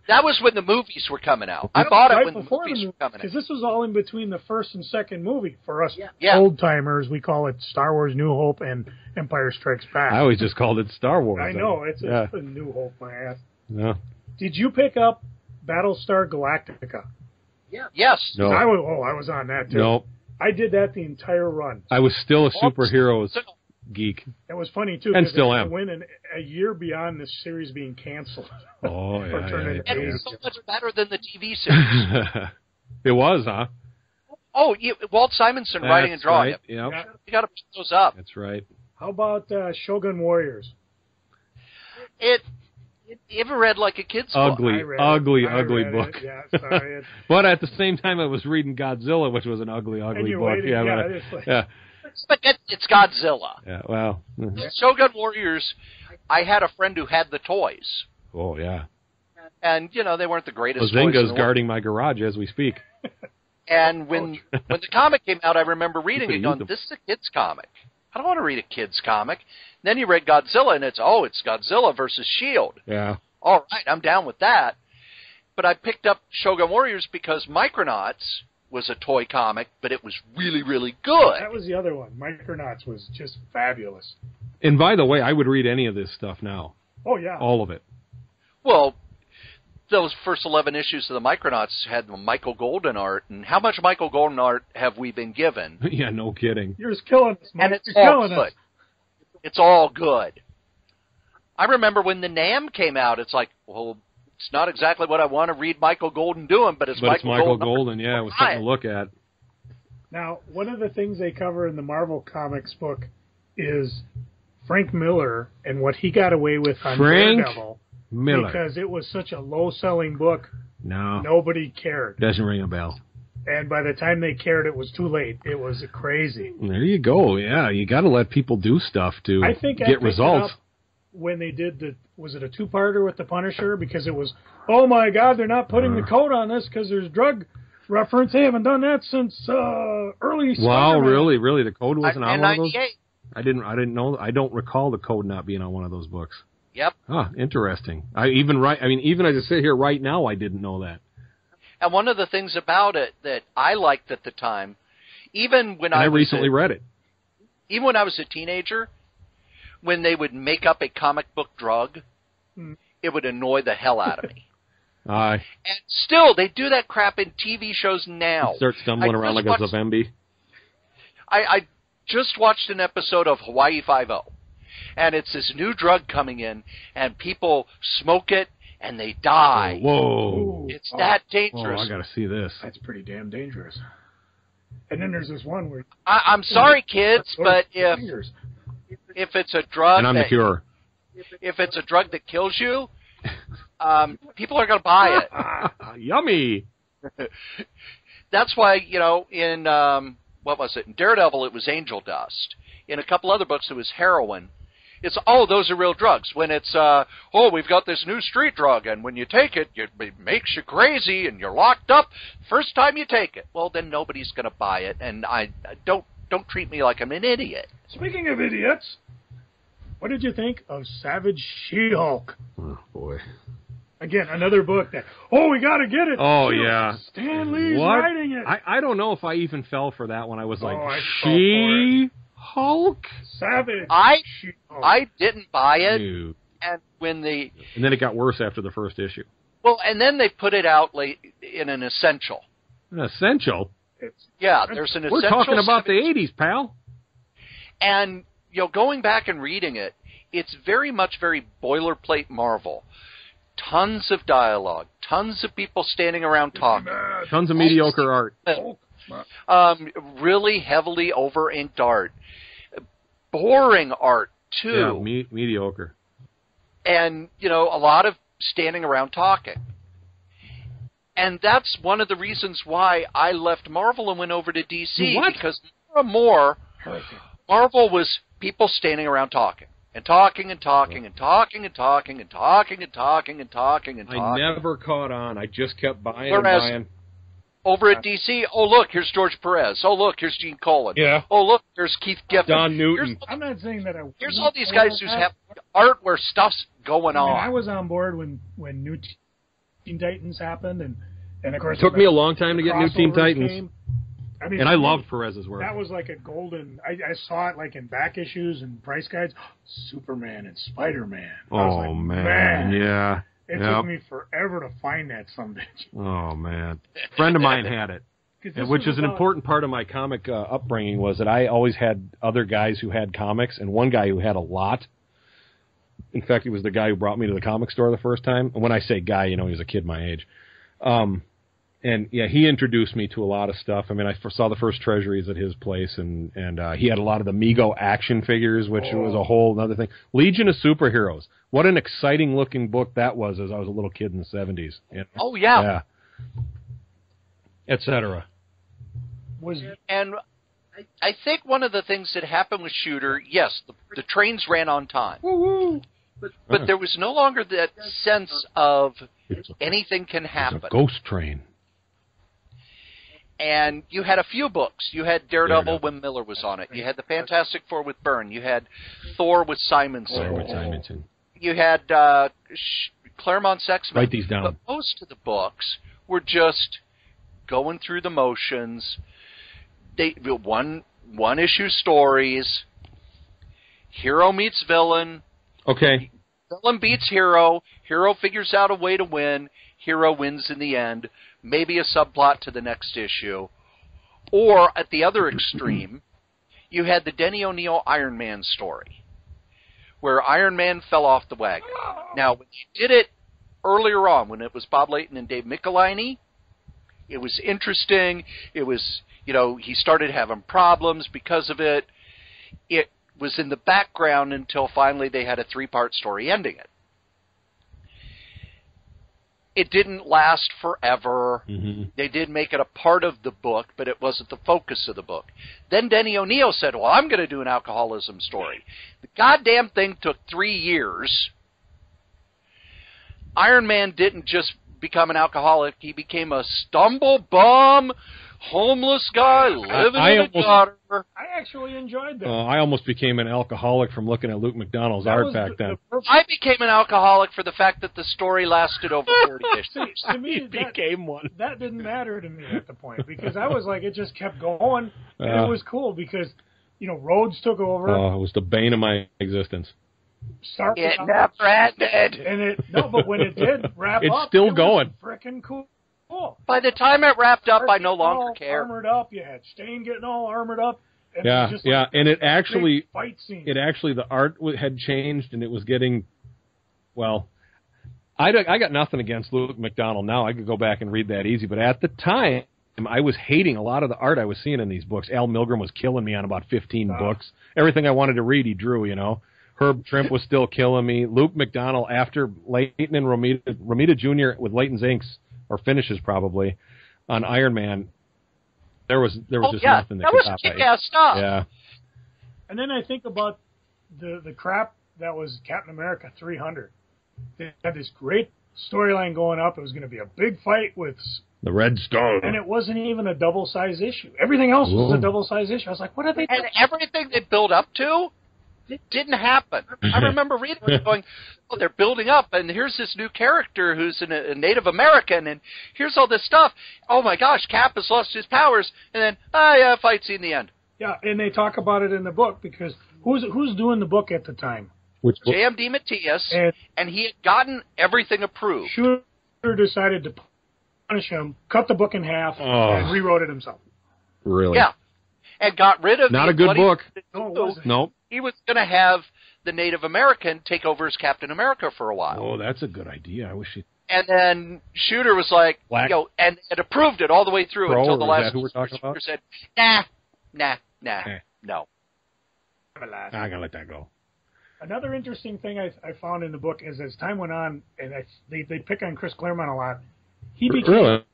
That was when the movies were coming out. I bought it when the movies were coming out. because this was all in between the first and second movie for us Yeah. old timers. We call it Star Wars: New Hope and Empire Strikes Back. I always just called it Star Wars. I know it's, yeah. it's a New Hope, my ass. No, Did you pick up Battlestar Galactica? Yeah. Yes. no, I was. Oh, I was on that too. no. I did that the entire run. I was still a superhero. So, geek. It was funny too. and still it am. Went in a year beyond this series being canceled. Oh Or yeah, yeah, it and Yeah. it was so much better than the TV series. it was, huh? oh, you, Walt Simonson writing and drawing right. Yep. Yeah. You got to pick those up. That's right. How about uh, Shogun Warriors? It. it you ever read like a kid's book? Ugly, it. ugly, I ugly book. it. Yeah, sorry. But at the same time, I was reading Godzilla, which was an ugly, ugly book. waited. yeah, Yeah, but, like, yeah, But it, it's Godzilla. yeah. Well, mhm. Shogun Warriors. I had a friend who had the toys, oh yeah. and you know they weren't the greatest. Mazinga's guarding my garage as we speak. And when when the comic came out, I remember reading it, going, "This is a kid's comic. I don't want to read a kid's comic." then you read Godzilla, and it's oh, it's Godzilla versus Shield. Yeah. All right, I'm down with that. But I picked up Shogun Warriors because Micronauts was a toy comic, but it was really, really good. that was the other one. Micronauts was just fabulous. And by the way, I would read any of this stuff now, Oh yeah. all of it. Well, those first 11 issues of the Micronauts had Michael Golden art, and how much Michael Golden art have we been given? yeah, no kidding. You're just killing us, Mike. and it's You're all killing good. us. It's all good. I remember when the Nam came out. It's like, well, it's not exactly what I want to read Michael Golden doing, but it's But it's Michael, Michael Golden. Golden. Yeah, it was something to look at. Now, one of the things they cover in the Marvel Comics book is Frank Miller and what he got away with on Frank Daredevil Miller. because it was such a low-selling book, no, nobody cared. doesn't ring a bell. And by the time they cared, it was too late. It was crazy. There you go. Yeah, you got to let people do stuff to I think get picked it results. when they did the was it a two-parter with the Punisher because it was oh my god they're not putting the coat on this because there's drug reference. They haven't done that since uh, early. Wow, Spider-Man. really, really, the code wasn't on one of those. I didn't. I didn't know. I don't recall the code not being on one of those books. Yep. Ah, interesting. I even right. I mean, even as I sit here right now, I didn't know that. And one of the things about it that I liked at the time, even when And I was recently a, read it. even when I was a teenager, when they would make up a comic book drug, Hmm. it would annoy the hell out of me. I and still, they do that crap in TV shows now. start stumbling I around like just a watched- Zavembe. I, I just watched an episode of Hawaii Five O, and it's this new drug coming in, and people smoke it and they die. Whoa! It's Oh, that Oh, dangerous. I got to see this. That's pretty damn dangerous. And then there's this one where I, I'm sorry, kids, but if fingers. If it's a drug And I'm the cure. if it's a drug that kills you, um, people are going to buy it. Yummy. That's why you know in um, what was it in Daredevil it was angel dust. In a couple other books it was heroin, it's oh those are real drugs. When it's uh oh we've got this new street drug and when you take it it makes you crazy and you're locked up first time you take it. Well then nobody's going to buy it and I don't don't treat me like I'm an idiot. Speaking of idiots, what did you think of Savage She-Hulk? Oh boy. Again, another book that oh we got to get it. Oh You know, yeah. Stan Lee's What? writing it. I, I don't know if I even fell for that one. I was oh, like, Oh, I she Hulk. Savage. I She-Hulk. I didn't buy it Dude. and when the And then it got worse after the first issue. well and then they put it out late in an essential. An essential. It's, Yeah, there's an We're talking about the '80s, pal. And you know, going back and reading it, it's very much very boilerplate Marvel. Tons of dialogue, tons of people standing around talking. Tons of mediocre art. Um, really heavily over inked art, boring art too, Yeah, me- mediocre. and you know a lot of standing around talking. And that's one of the reasons why I left Marvel and went over to DC What? because more and more Marvel was people standing around talking and talking and talking and talking and talking and talking and talking and talking and I never caught on. I just kept buying Whereas- and buying. Over at DC, oh look, here's George Perez. Oh look, here's Gene Colan. Yeah. Oh look, here's Keith Giffen. Don Here's, Newton. I'm not saying that I. here's all these guys who have art where stuff's going I, mean, I was on board when when New Teen Titans happened, and and of course It took me a long time to get New Teen crossovers Titans, came. I mean, and I loved Perez's work. That was like a golden. I, I saw it like in back issues and price guides. Superman and Spider Man. oh man. yeah. It Yep. took me forever to find that someday. Oh man. A friend of mine had it. Which is an important part of my comic uh, upbringing was that I always had other guys who had comics and one guy who had a lot. In fact, he was the guy who brought me to the comic store the first time. And when I say guy, you know, he was a kid my age. Um, and yeah, he introduced me to a lot of stuff. I mean, I saw the first treasuries at his place, and and uh, he had a lot of the Mego action figures, which was a whole other thing. Legion of Superheroes. What an exciting looking book that was as I was a little kid in the seventies. Oh yeah. yeah. Etc. was And I- think one of the things that happened with Shooter, yes, the, the trains ran on time, but but there was no longer that sense of a, anything can happen. a ghost train. and you had a few books. You had Daredevil, Daredevil. when Miller was on it. You had the Fantastic Four with Byrne. You had Thor with Simonson. Sorry, with Simonson. You had uh, Sh- Claremont's X Men. Write these down. But most of the books were just going through the motions. They one one issue stories. Hero meets villain. Okay. Villain beats hero. Hero figures out a way to win. Hero wins in the end. Maybe a subplot to the next issue. Or at the other extreme, you had the Denny O'Neil Iron Man story, where Iron Man fell off the wagon. Now, when you did it earlier on, when it was Bob Layton and Dave Michelinie, it was interesting. It was, you know, he started having problems because of it. It was in the background until finally they had a three part story ending it. It didn't last forever. hmm They did make it a part of the book, but it wasn't the focus of the book. Then Denny O'Neil said, Well, I'm going to do an alcoholism story. The goddamn thing took three years. Iron Man didn't just become an alcoholic, he became a stumble bum, homeless guy living I in a almost- gutter. I actually enjoyed that. Uh, I almost became an alcoholic from looking at Luke McDonnell's That art back the- then. the I became an alcoholic for the fact that the story lasted over 40 See, issues. to me, that, one. that didn't matter to me at the point because I was like, it just kept going, and Yeah. it was cool because you know Rhodes took over, Oh, it was the bane of my existence. It never ended. and it no, but when it did wrap It's up, still it going. Freaking cool. Cool. By the time it wrapped up, I no All longer care. Armored up, you had Stane getting all armored up. And Yeah, just yeah, like and it actually, fight scene. it actually, the art w- had changed and it was getting, well, I, I got nothing against Luke McDonnell now. I could go back and read that easy, but at the time, I was hating a lot of the art I was seeing in these books. Al Milgrom was killing me on about 15 Ah. books. Everything I wanted to read, he drew, you know. Herb Trimpe was still killing me. Luke McDonnell, after Layton and Romita, Romita Jr. with Layton's inks, or finishes probably, on Iron Man, there was there was Oh, just yeah. nothing that, That could was kick ass stuff. Yeah. And then I think about the the crap that was Captain America 300. They had this great storyline going up. It was going to be a big fight with, The Red Stone. and it wasn't even a double size issue. Everything else was a double size issue. I was like, what are they and doing? everything they built up to it didn't happen. I remember reading it going, "Oh, they're building up, and here's this new character who's an, a Native American, and here's all this stuff. Oh my gosh, Cap has lost his powers, and then ah, yeah, fight scene, in the end. Yeah, and they talk about it in the book because who's who's doing the book at the time? Which book? J.M. DeMatteis, And and he had gotten everything approved. Shooter decided to punish him, cut the book in half, Oh. and rewrote it himself. Really? Yeah, and got rid of Not the- a good what he book. wanted to No, it do. wasn't. Nope. He was going to have the Native American take over as Captain America for a while. Oh, that's a good idea. I wish he. And then Shooter was like, Black- you know, and it approved it all the way through Crow, until the last. that who we're talking Shooter about? said, "Nah, nah, nah, Eh. no." I'm gonna let that go. Another interesting thing I, I found in the book is as time went on, and I, they they pick on Chris Claremont a lot. He became Really?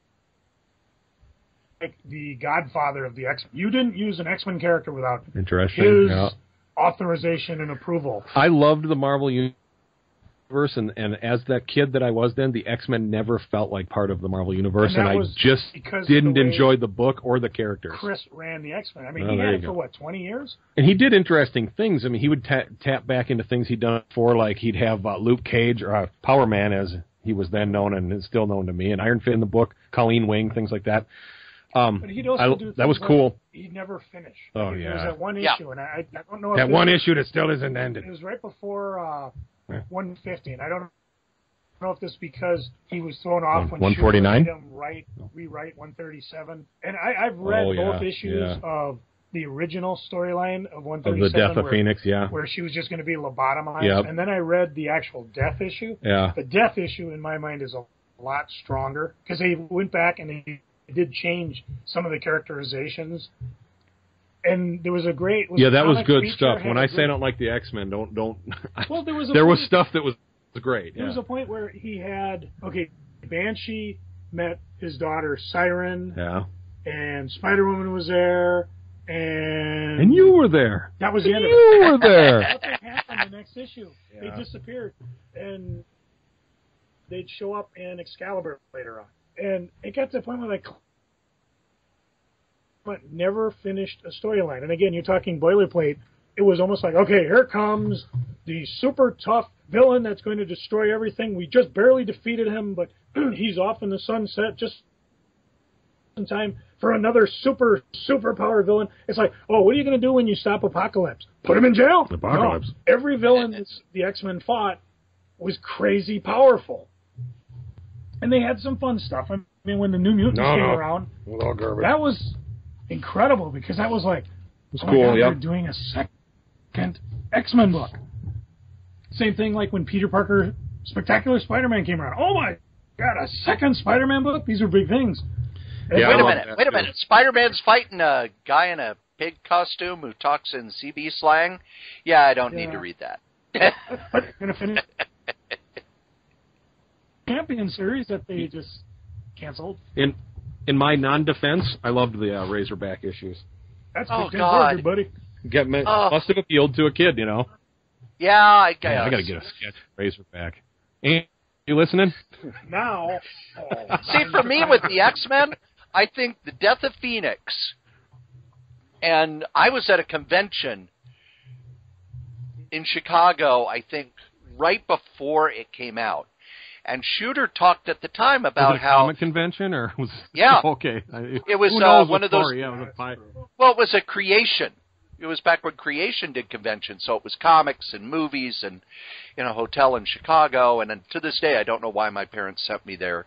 like the godfather of the X. You didn't use an X Men character without Interesting. his Yeah. Authorization and approval. I loved the Marvel universe, and, and as that kid that I was then, the X Men never felt like part of the Marvel universe, And and, I just the didn't way enjoy the book or the characters. Chris ran the X Men. I mean, Oh, he had it for what twenty years. And he did interesting things. I mean, he would ta- tap back into things he'd done before, like he'd have uh, Luke Cage or uh, Power Man, as he was then known and is still known to me, and Iron Fist in the book, Colleen Wing, things like that. Um, But he'd also I- do that things was like cool. He'd never finish. Oh, Like, There was yeah. that one Yeah. issue, and I, I don't know that it one was, issue that still isn't ended. It was right before uh, Yeah. 150, and I don't know if this is because he was thrown off One- when 149? Shooter made him write, rewrite 137. And I, I've read Oh, yeah, both issues yeah. of the original storyline of Of 137, the death of Phoenix, yeah, where she was just going to be lobotomized, Yep. and then I read the actual death issue. yeah. The death issue, in my mind, is a lot stronger because they went back and they did change some of the characterizations. And there was a great was Yeah, that was good stuff. When I say I don't like the X Men, don't don't. Well, there was a there was stuff that was great. There Yeah. was a point where he had okay, Banshee met his daughter Siren, yeah. and Spider Woman was there, and And you were there. that was the end of it. You were there. Nothing happened the next issue. Yeah. They disappeared, and they'd show up in Excalibur later on, and it got to the point where like but never finished a storyline. And again, you're talking boilerplate. It was almost like, okay, here comes the super tough villain that's going to destroy everything. We just barely defeated him, but he's off in the sunset just in time for another super super power villain. It's like, oh, what are you going to do when you stop Apocalypse? Put him in jail? Apocalypse. No. Every villain that the X Men fought was crazy powerful, and they had some fun stuff. I mean, when the New Mutants No, came no. around, All garbage. that was incredible because that was like, was oh my cool, God, yeah. they're doing a second X Men book. Same thing like when Peter Parker Spectacular Spider Man came around. Oh my God, a second Spider Man book? These are big things. Yeah, wait a minute. that, Wait a minute. Spider Man's fighting a guy in a pig costume who talks in CB slang. Yeah, I don't need to read that. But gonna finish Champion series that they just canceled. In in my non-defense, I loved the uh, Razorback issues. That's Oh, Big God. Burger, buddy. Get me, Oh. must have appealed to a kid, you know. yeah, I guess. Yeah, I got to get a sketch Razorback. Ain't you listening? Now, oh, See, for me with the X Men, I think the Death of Phoenix, and I was at a convention in Chicago. I think right before it came out, and Shooter talked at the time about was it a how comic convention or was Yeah. okay. It was, uh, one what of those- Yeah, it was. Well, it was a creation. It was back when creation did conventions, so it was comics and movies and in a hotel in Chicago. And then to this day, I don't know why my parents sent me there,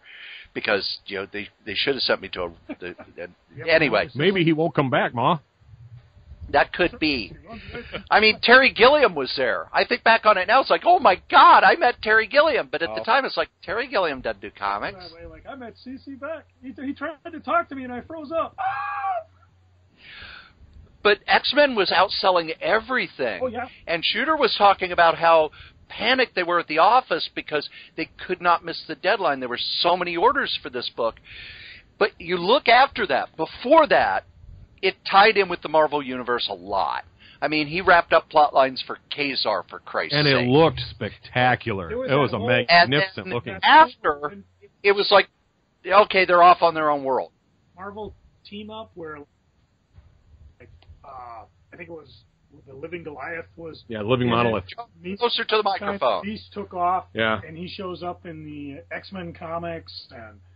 because you know they they should have sent me to a. The, the, anyway, Maybe he won't come back, Ma. That could be. I mean, Terry Gilliam was there. I think back on it now, it's like, oh my God, I met Terry Gilliam. But at the Oh. time, it's like Terry Gilliam doesn't do comics. That way, Like I met CC Beck. He, he tried to talk to me and I froze up. Ah! But X Men was outselling everything. Oh yeah. And Shooter was talking about how panicked they were at the office because they could not miss the deadline. There were so many orders for this book. But you look after that, before that, it tied in with the Marvel Universe a lot. I mean, he wrapped up plot lines for Ka-Zar for Christ's and sake. it looked spectacular. There was it was a whole- magnificent And looking. After- it was like, okay, they're off on their own world. Marvel team up where, like, uh, I think it was the Living Goliath was Yeah, living monolith. Beast, Closer to the microphone. Beast took off, Yeah, and he shows up in the X Men comics, and Cla-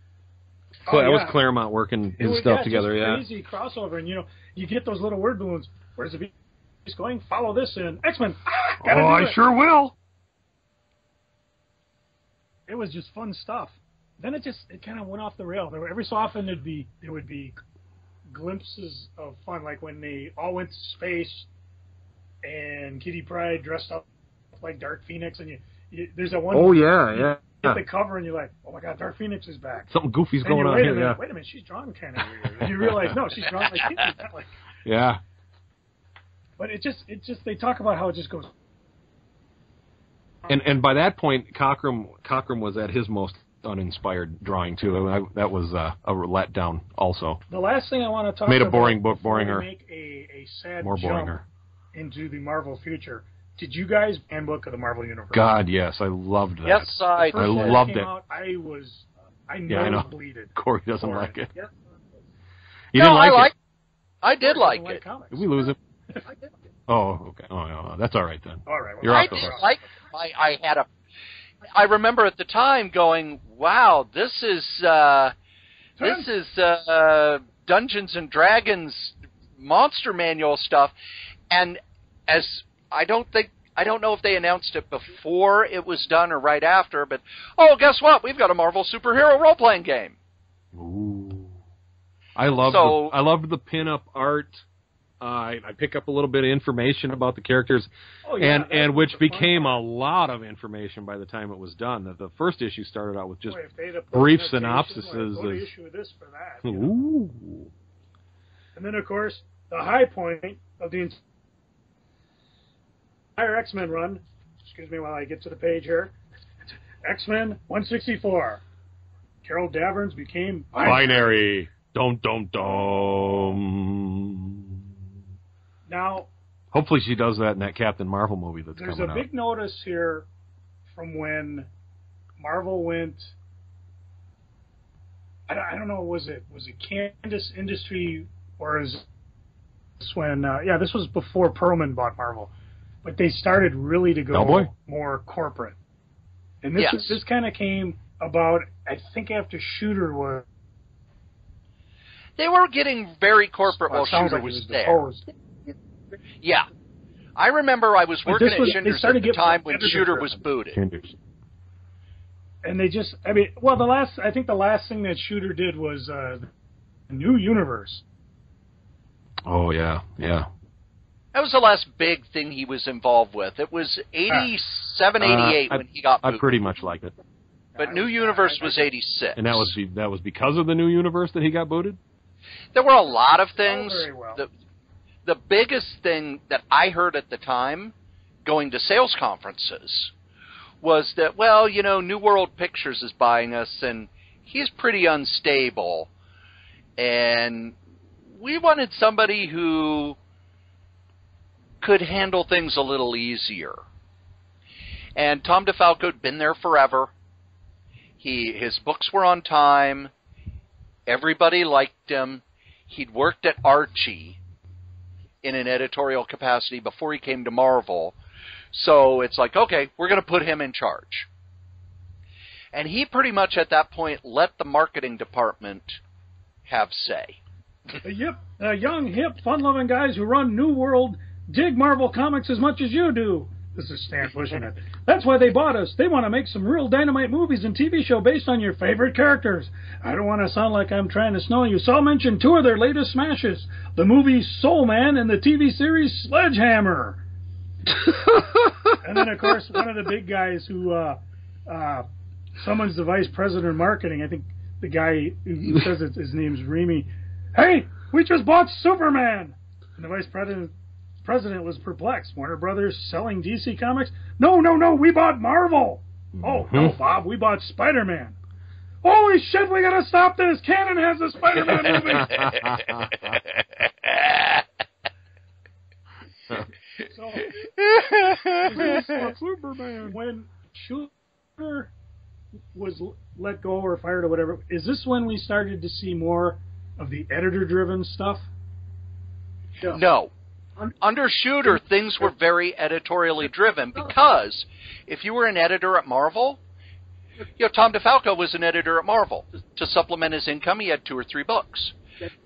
Oh, that was. Claremont working his was- stuff yeah, together. Yeah, crazy crossover, and you know you get those little word balloons. Where's the Beast going? Follow this in X Men. Ah, oh, I it. sure will. it was just fun stuff. Then it just it kind of went off the rail. There were, every so often there'd be there would be glimpses of fun, like when they all went to space, and Kitty Pryde dressed up like Dark Phoenix, and you there's a one Oh yeah, yeah. you get the cover and you're like, oh my god, Dark Phoenix is back. Something goofy's And going you on wait a here. minute, Yeah, wait a minute, she's drawn kind of weird. And you realize no, she's drawn like Kitty, not like. yeah. But it just it just they talk about how it just goes. And and by that point, Cockrum Cockrum was at his most uninspired drawing too. I, that was uh, a letdown. Also, The last thing I want to talk Made a boring book before we boringer. Make a, a sad more jump boringer. into the Marvel future. Did you guys handbook of the Marvel universe? God, yes, I loved that. Yes, I I that loved it. Out, I was I Yeah, I know. bleeded. Cory doesn't like it. Yep. He no, didn't like I like. it. I did Cory like it. comics. Did we lose him? Oh, okay. Oh, no, that's all right then. All right. well, You're I off the did hook. like. I, I had a. I remember at the time going, "Wow, this is uh, this is uh, Dungeons and Dragons monster manual stuff," and as I don't think. I don't know if they announced it before it was done or right after, but oh, guess what? We've got a Marvel superhero role playing game. Ooh. I love So- the, I loved the pin-up art. Uh, I, I pick up a little bit of information about the characters, Oh, yeah, and and which became part. a lot of information by the time it was done. That the first issue started out with just Boy, if they'd have put brief annotations, synopsises like, go to of- issue this for that. you know. ooh. And then, of course, the high point of the entire X Men run. Excuse me while I get to the page here. X Men 164. Carol Danvers became binary. Dum dum dum. Now, Hopefully, she does that in that Captain Marvel movie that's coming out. there's coming a out. big notice here from when Marvel went. I don't, I don't know. Was it was it Cadence Industry or is this when? Uh, yeah, this was before Perelman bought Marvel, but they started really to go Bellboy? more corporate. And this Yes. this kind of came about, I think, after Shooter was. They were getting very corporate well, while Shooter like was was there. deposed. Yeah. I remember I was But working this at was- they Shinders at the time when Shooter was driven. booted. Hinders. and they just I mean well the last I think the last thing that Shooter did was uh the new universe. Oh yeah, yeah. That was the last big thing he was involved with. It was 87, 88 Uh, I- when he got I pretty much like it, But New Universe was 86. and that was be, that was because of the new universe that he got booted. There were a lot of things. very well. The, the biggest thing that I heard at the time, going to sales conferences, was that, well, you know, New World Pictures is buying us, and he's pretty unstable. And we wanted somebody who could handle things a little easier. And Tom DeFalco had been there forever. He his books were on time. Everybody liked him. He'd worked at Archie in an editorial capacity before he came to Marvel. So it's like, okay, we're going to put him in charge. And he pretty much at that point let the marketing department have say. Yep, uh, young, hip, fun-loving guys who run New World dig Marvel comics as much as you do. This is Stan pushing it. That's why they bought us. They want to make some real dynamite movies and TV show based on your favorite characters. I don't want to sound like I'm trying to snow you, so I'll mention two of their latest smashes: the movie Soul Man and the TV series Sledgehammer. and then, of course, one of the big guys who uh, uh, summons the vice president of marketing. I think the guy who says it, his name's Remy. Hey, we just bought Superman. And the vice president president was perplexed. Warner Brothers selling DC Comics? No, no, no. We bought Marvel. Oh no, mm-hmm. Bob. We bought Spider Man. Holy shit! We gotta stop this. Cannon has a Spider Man movie. So Superman. When Shooter was let go or fired or whatever, is this when we started to see more of the editor-driven stuff? No. Under Shooter, things were very editorially driven because if you were an editor at Marvel, you know, Tom DeFalco was an editor at Marvel. To supplement his income, he had two or three books.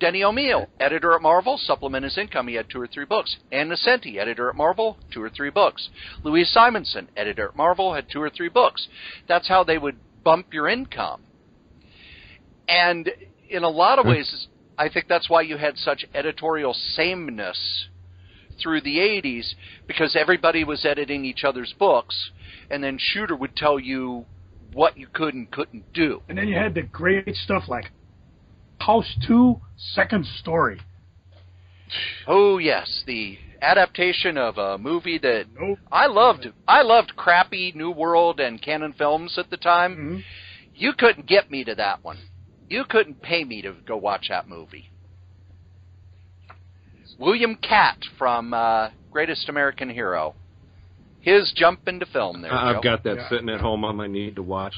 Denny O'Neil, editor at Marvel, supplement his income, he had two or three books. Ann Nocenti, editor at Marvel, two or three books. Louise Simonson, editor at Marvel, had two or three books. That's how they would bump your income. And in a lot of hmm. ways, I think that's why you had such editorial sameness through the 80s because everybody was editing each other's books, and then Shooter would tell you what you could and couldn't do. And then you had the great stuff like House 2, Second Story. Oh yes, the adaptation of a movie that Nope. I loved. I loved crappy New World and Cannon Films at the time. Mhm. You couldn't get me to that one. You couldn't pay me to go watch that movie. William Katt from uh, Greatest American Hero. His jump into film there. I've Joe. got that Yeah. sitting at home on my need to watch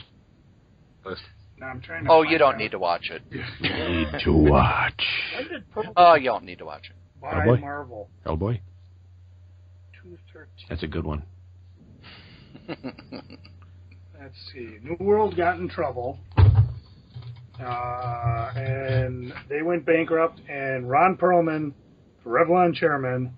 list. Now I'm trying to Oh, you don't out. need to watch it. Need to watch. When did Purple Oh, you don't need to watch it. buy boy. Marvel? Hellboy. 213. That's a good one. Let's see. New World got in trouble. Uh, and they went bankrupt, and Ron Perelman, the Revlon chairman,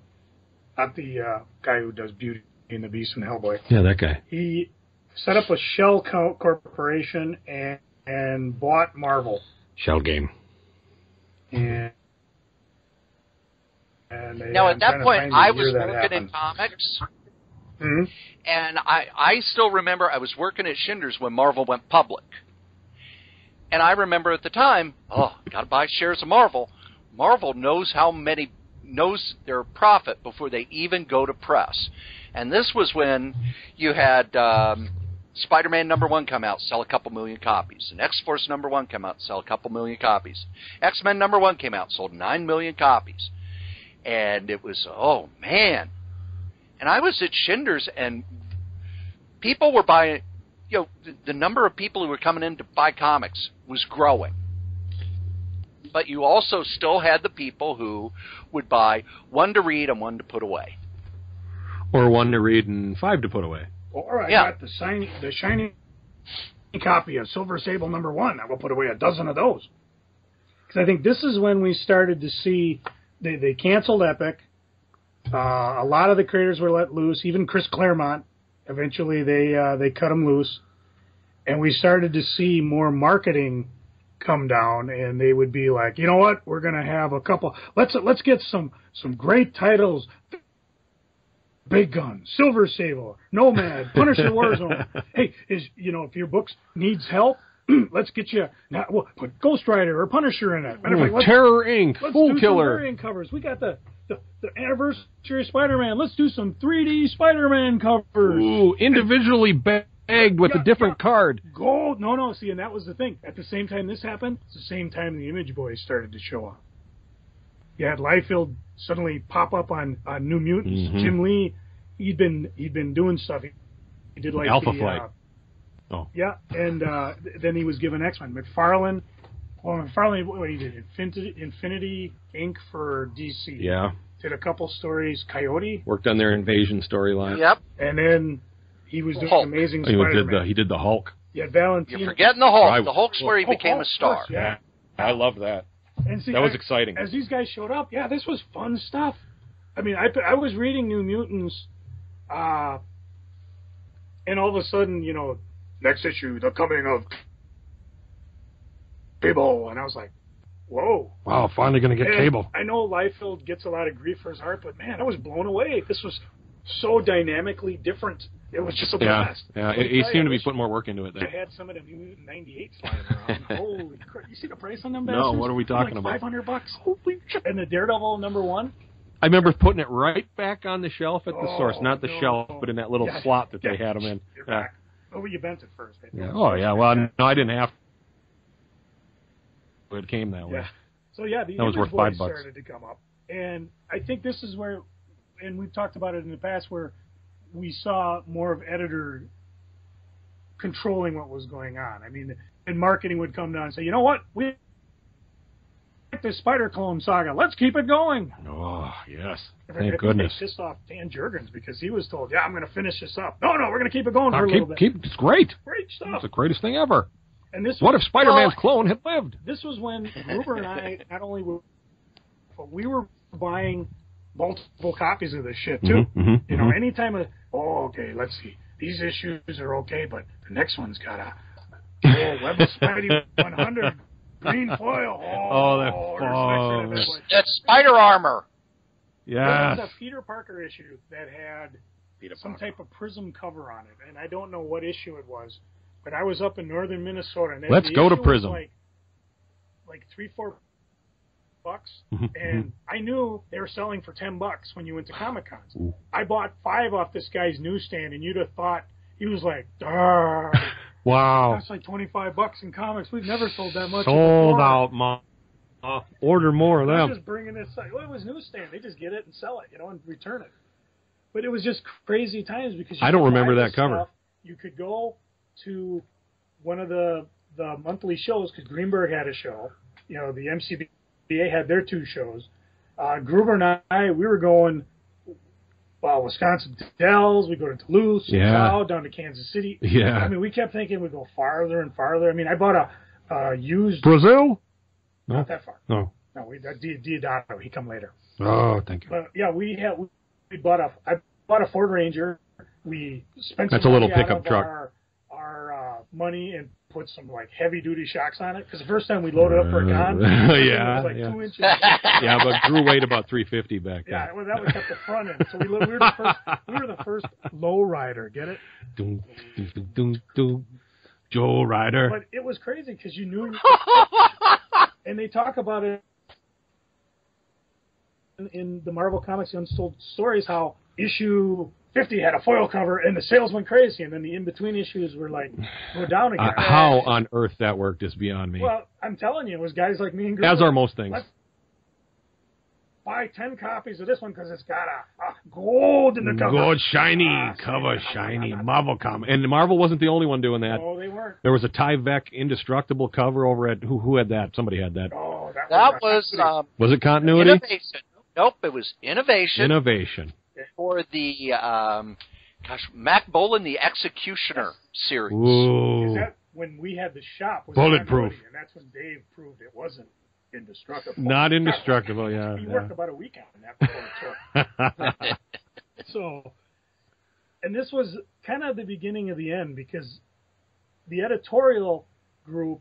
not the uh, guy who does Beauty and the Beast and Hellboy, Yeah, that guy. he set up a shell co- corporation and, and bought Marvel. Shell game. And, and they, Now, I'm at that point, I was that working in happened. comics. Mhm. And I, I still remember I was working at Shinder's when Marvel went public. And I remember at the time, oh, got to buy shares of Marvel. Marvel knows how many knows their profit before they even go to press. And this was when you had um, Spider-Man number one come out, sell a couple million copies, and X-Force number one come out, sell a couple million copies. X-Men number one came out, sold nine million copies, and it was oh man. And I was at Shinder's, and people were buying. You know, the, the number of people who were coming in to buy comics was growing. But you also still had the people who would buy one to read and one to put away. Or one to read and five to put away. Or I Yeah. got the shiny, the shiny copy of Silver Sable number one. I will put away a dozen of those. Because I think this is when we started to see they they canceled Epic. Uh, a lot of the creators were let loose. Even Chris Claremont. Eventually, they uh, they cut him loose, and we started to see more marketing come down. And they would be like, you know what, we're gonna have a couple. Let's let's get some some great titles. Big Gun, Silver Sable, Nomad, Punisher Warzone. hey, is you know if your books needs help, let's get you. Now, well, put Ghost Rider or Punisher in it. Matter of fact, Terror Inc. let's Fool do Killer. variant covers. We got the, the the anniversary of Spider-Man. Let's do some 3D Spider-Man covers. Ooh, individually bagged with Yeah, a different yeah. card. Gold. No, no. See, and that was the thing. At the same time this happened, it's the same time the Image Boys started to show up. You had Liefeld suddenly pop up on, on New Mutants. Mhm. Jim Lee, he'd been he'd been doing stuff. He, he did like Alpha the, Flight. Uh, Oh. Yeah, and uh, th- then he was given X Men. McFarlane. Well, McFarlane, what he did Infinity, Infinity Inc. for DC. Yeah. Did a couple stories. Coyote, Worked on their invasion storyline. Yep, and then he was doing Hulk. Amazing He did Spider-Man. the he did the Hulk. You had Valentine. you're forgetting the Hulk. Right. The Hulk's where he Oh, became oh, a star. course, yeah. I love that. And see, That was I- exciting. As these guys showed up, yeah, this was fun stuff. I mean, I, I was reading New Mutants, uh, and all of a sudden, you know, next issue, the coming of Cable, and I was like, whoa. Wow, finally gonna get And cable. I know Liefeld gets a lot of grief for his art, but man, I was blown away. This was so dynamically different. It was just a Yeah, blast. yeah. He, he tell you, seemed to be putting more work into it I there. had some of them New Mutant 98s flying around. Holy crap. You see the price on them No, what are we talking like about? 500 bucks. Holy shit. And the Daredevil number one? I remember putting it right back on the shelf at the Oh, source, not the no. shelf, but in that little Yeah, slot that they had them in. You're Yeah. back. Oh, you bent it first. Yeah. Oh yeah. Well, no, I didn't have. to. It came that way. Yeah. So yeah, the That was worth five bucks. started to come up, and I think this is where, and we've talked about it in the past where we saw more of editor controlling what was going on. I mean, and marketing would come down and say, you know what, we like this Spider Clone saga. Let's keep it going. Oh yes, thank goodness. Pissed off Dan Jurgens because he was told, yeah, I'm going to finish this up. No, no, we're going to keep it going for Oh, a little bit. keep, it's great. Great stuff. It's the greatest thing ever. And this What was, if Spider-Man's Well- clone had lived? this was when Gruber and I not only were, but we were buying multiple copies of this shit too. Mhm, mhm, You know, mhm. anytime a oh okay, let's see, these issues are okay, but the next one's got a oh Web of Spidey 100 green foil. Oh, Oh, that oh, there's an extra foils. event. That's spider armor. There Yes. was a Peter Parker issue that had some type of prism cover on it, and I don't know what issue it was, but I was up in northern Minnesota, and the Let's go to issue was Prism. Like, like three, four bucks, and I knew they were selling for ten bucks when you went to Comic Cons. I bought five off this guy's newsstand, and you'd have thought he was like, "Darn, Wow. that's like twenty five bucks in comics. We've never sold that much." Sold out, ma. Uh, order more of them. just bringing this. Well, it was newsstand. They just get it and sell it, you know, and return it. But it was just crazy times because you I don't remember that cover. stuff. You could go to one of the the monthly shows because Greenberg had a show. You know, the MCBA had their two shows. Uh, Gruber and I, we were going. Well, Wisconsin to Dells, we go to Duluth, Yeah. Down to Kansas City. Yeah. I mean, we kept thinking we'd go farther and farther. I mean, I bought a uh, used, Brazil? No. not that far. No. No, we, that D- Diodato, he come later. Oh, thank you. But yeah, we had we bought a I bought a Ford Ranger. We spent That's some a little pickup truck. Our, our uh, money and put some like heavy duty shocks on it because the first time we loaded up for a con, yeah, was like yeah. two inches. Yeah, but Drew weighed about 350 back then. Yeah, well, that was at the front end. So we, we were the first. We were the first low rider. Get it? Dun, dun, dun, dun. Joe Rider. But it was crazy because you knew. and they talk about it in, in the Marvel Comics Untold Stories how issue 50 had a foil cover and the sales went crazy, and then the in between issues were like go down again. Uh, how on earth that worked is beyond me. Well, I'm telling you, it was guys like me and As are most things. Let's buy 10 copies of this one because it's got a, a gold in the cover. Gold shiny, Ah, cover shiny. shiny, Marvel comic. And Marvel wasn't the only one doing that. No, they weren't. There was a Tyvek indestructible cover over at who who had that? Somebody had that. Oh, that, That was, was um, Was it continuity? innovation. Nope, it was innovation Innovation. For the um, gosh, Mack Bolan, the Executioner series. Ooh. Is that when we had the shop? Was Bulletproof. and that's when Dave proved it wasn't indestructible. Not indestructible, yeah. He yeah. worked about a week on that before it took. So, and this was kind of the beginning of the end because the editorial group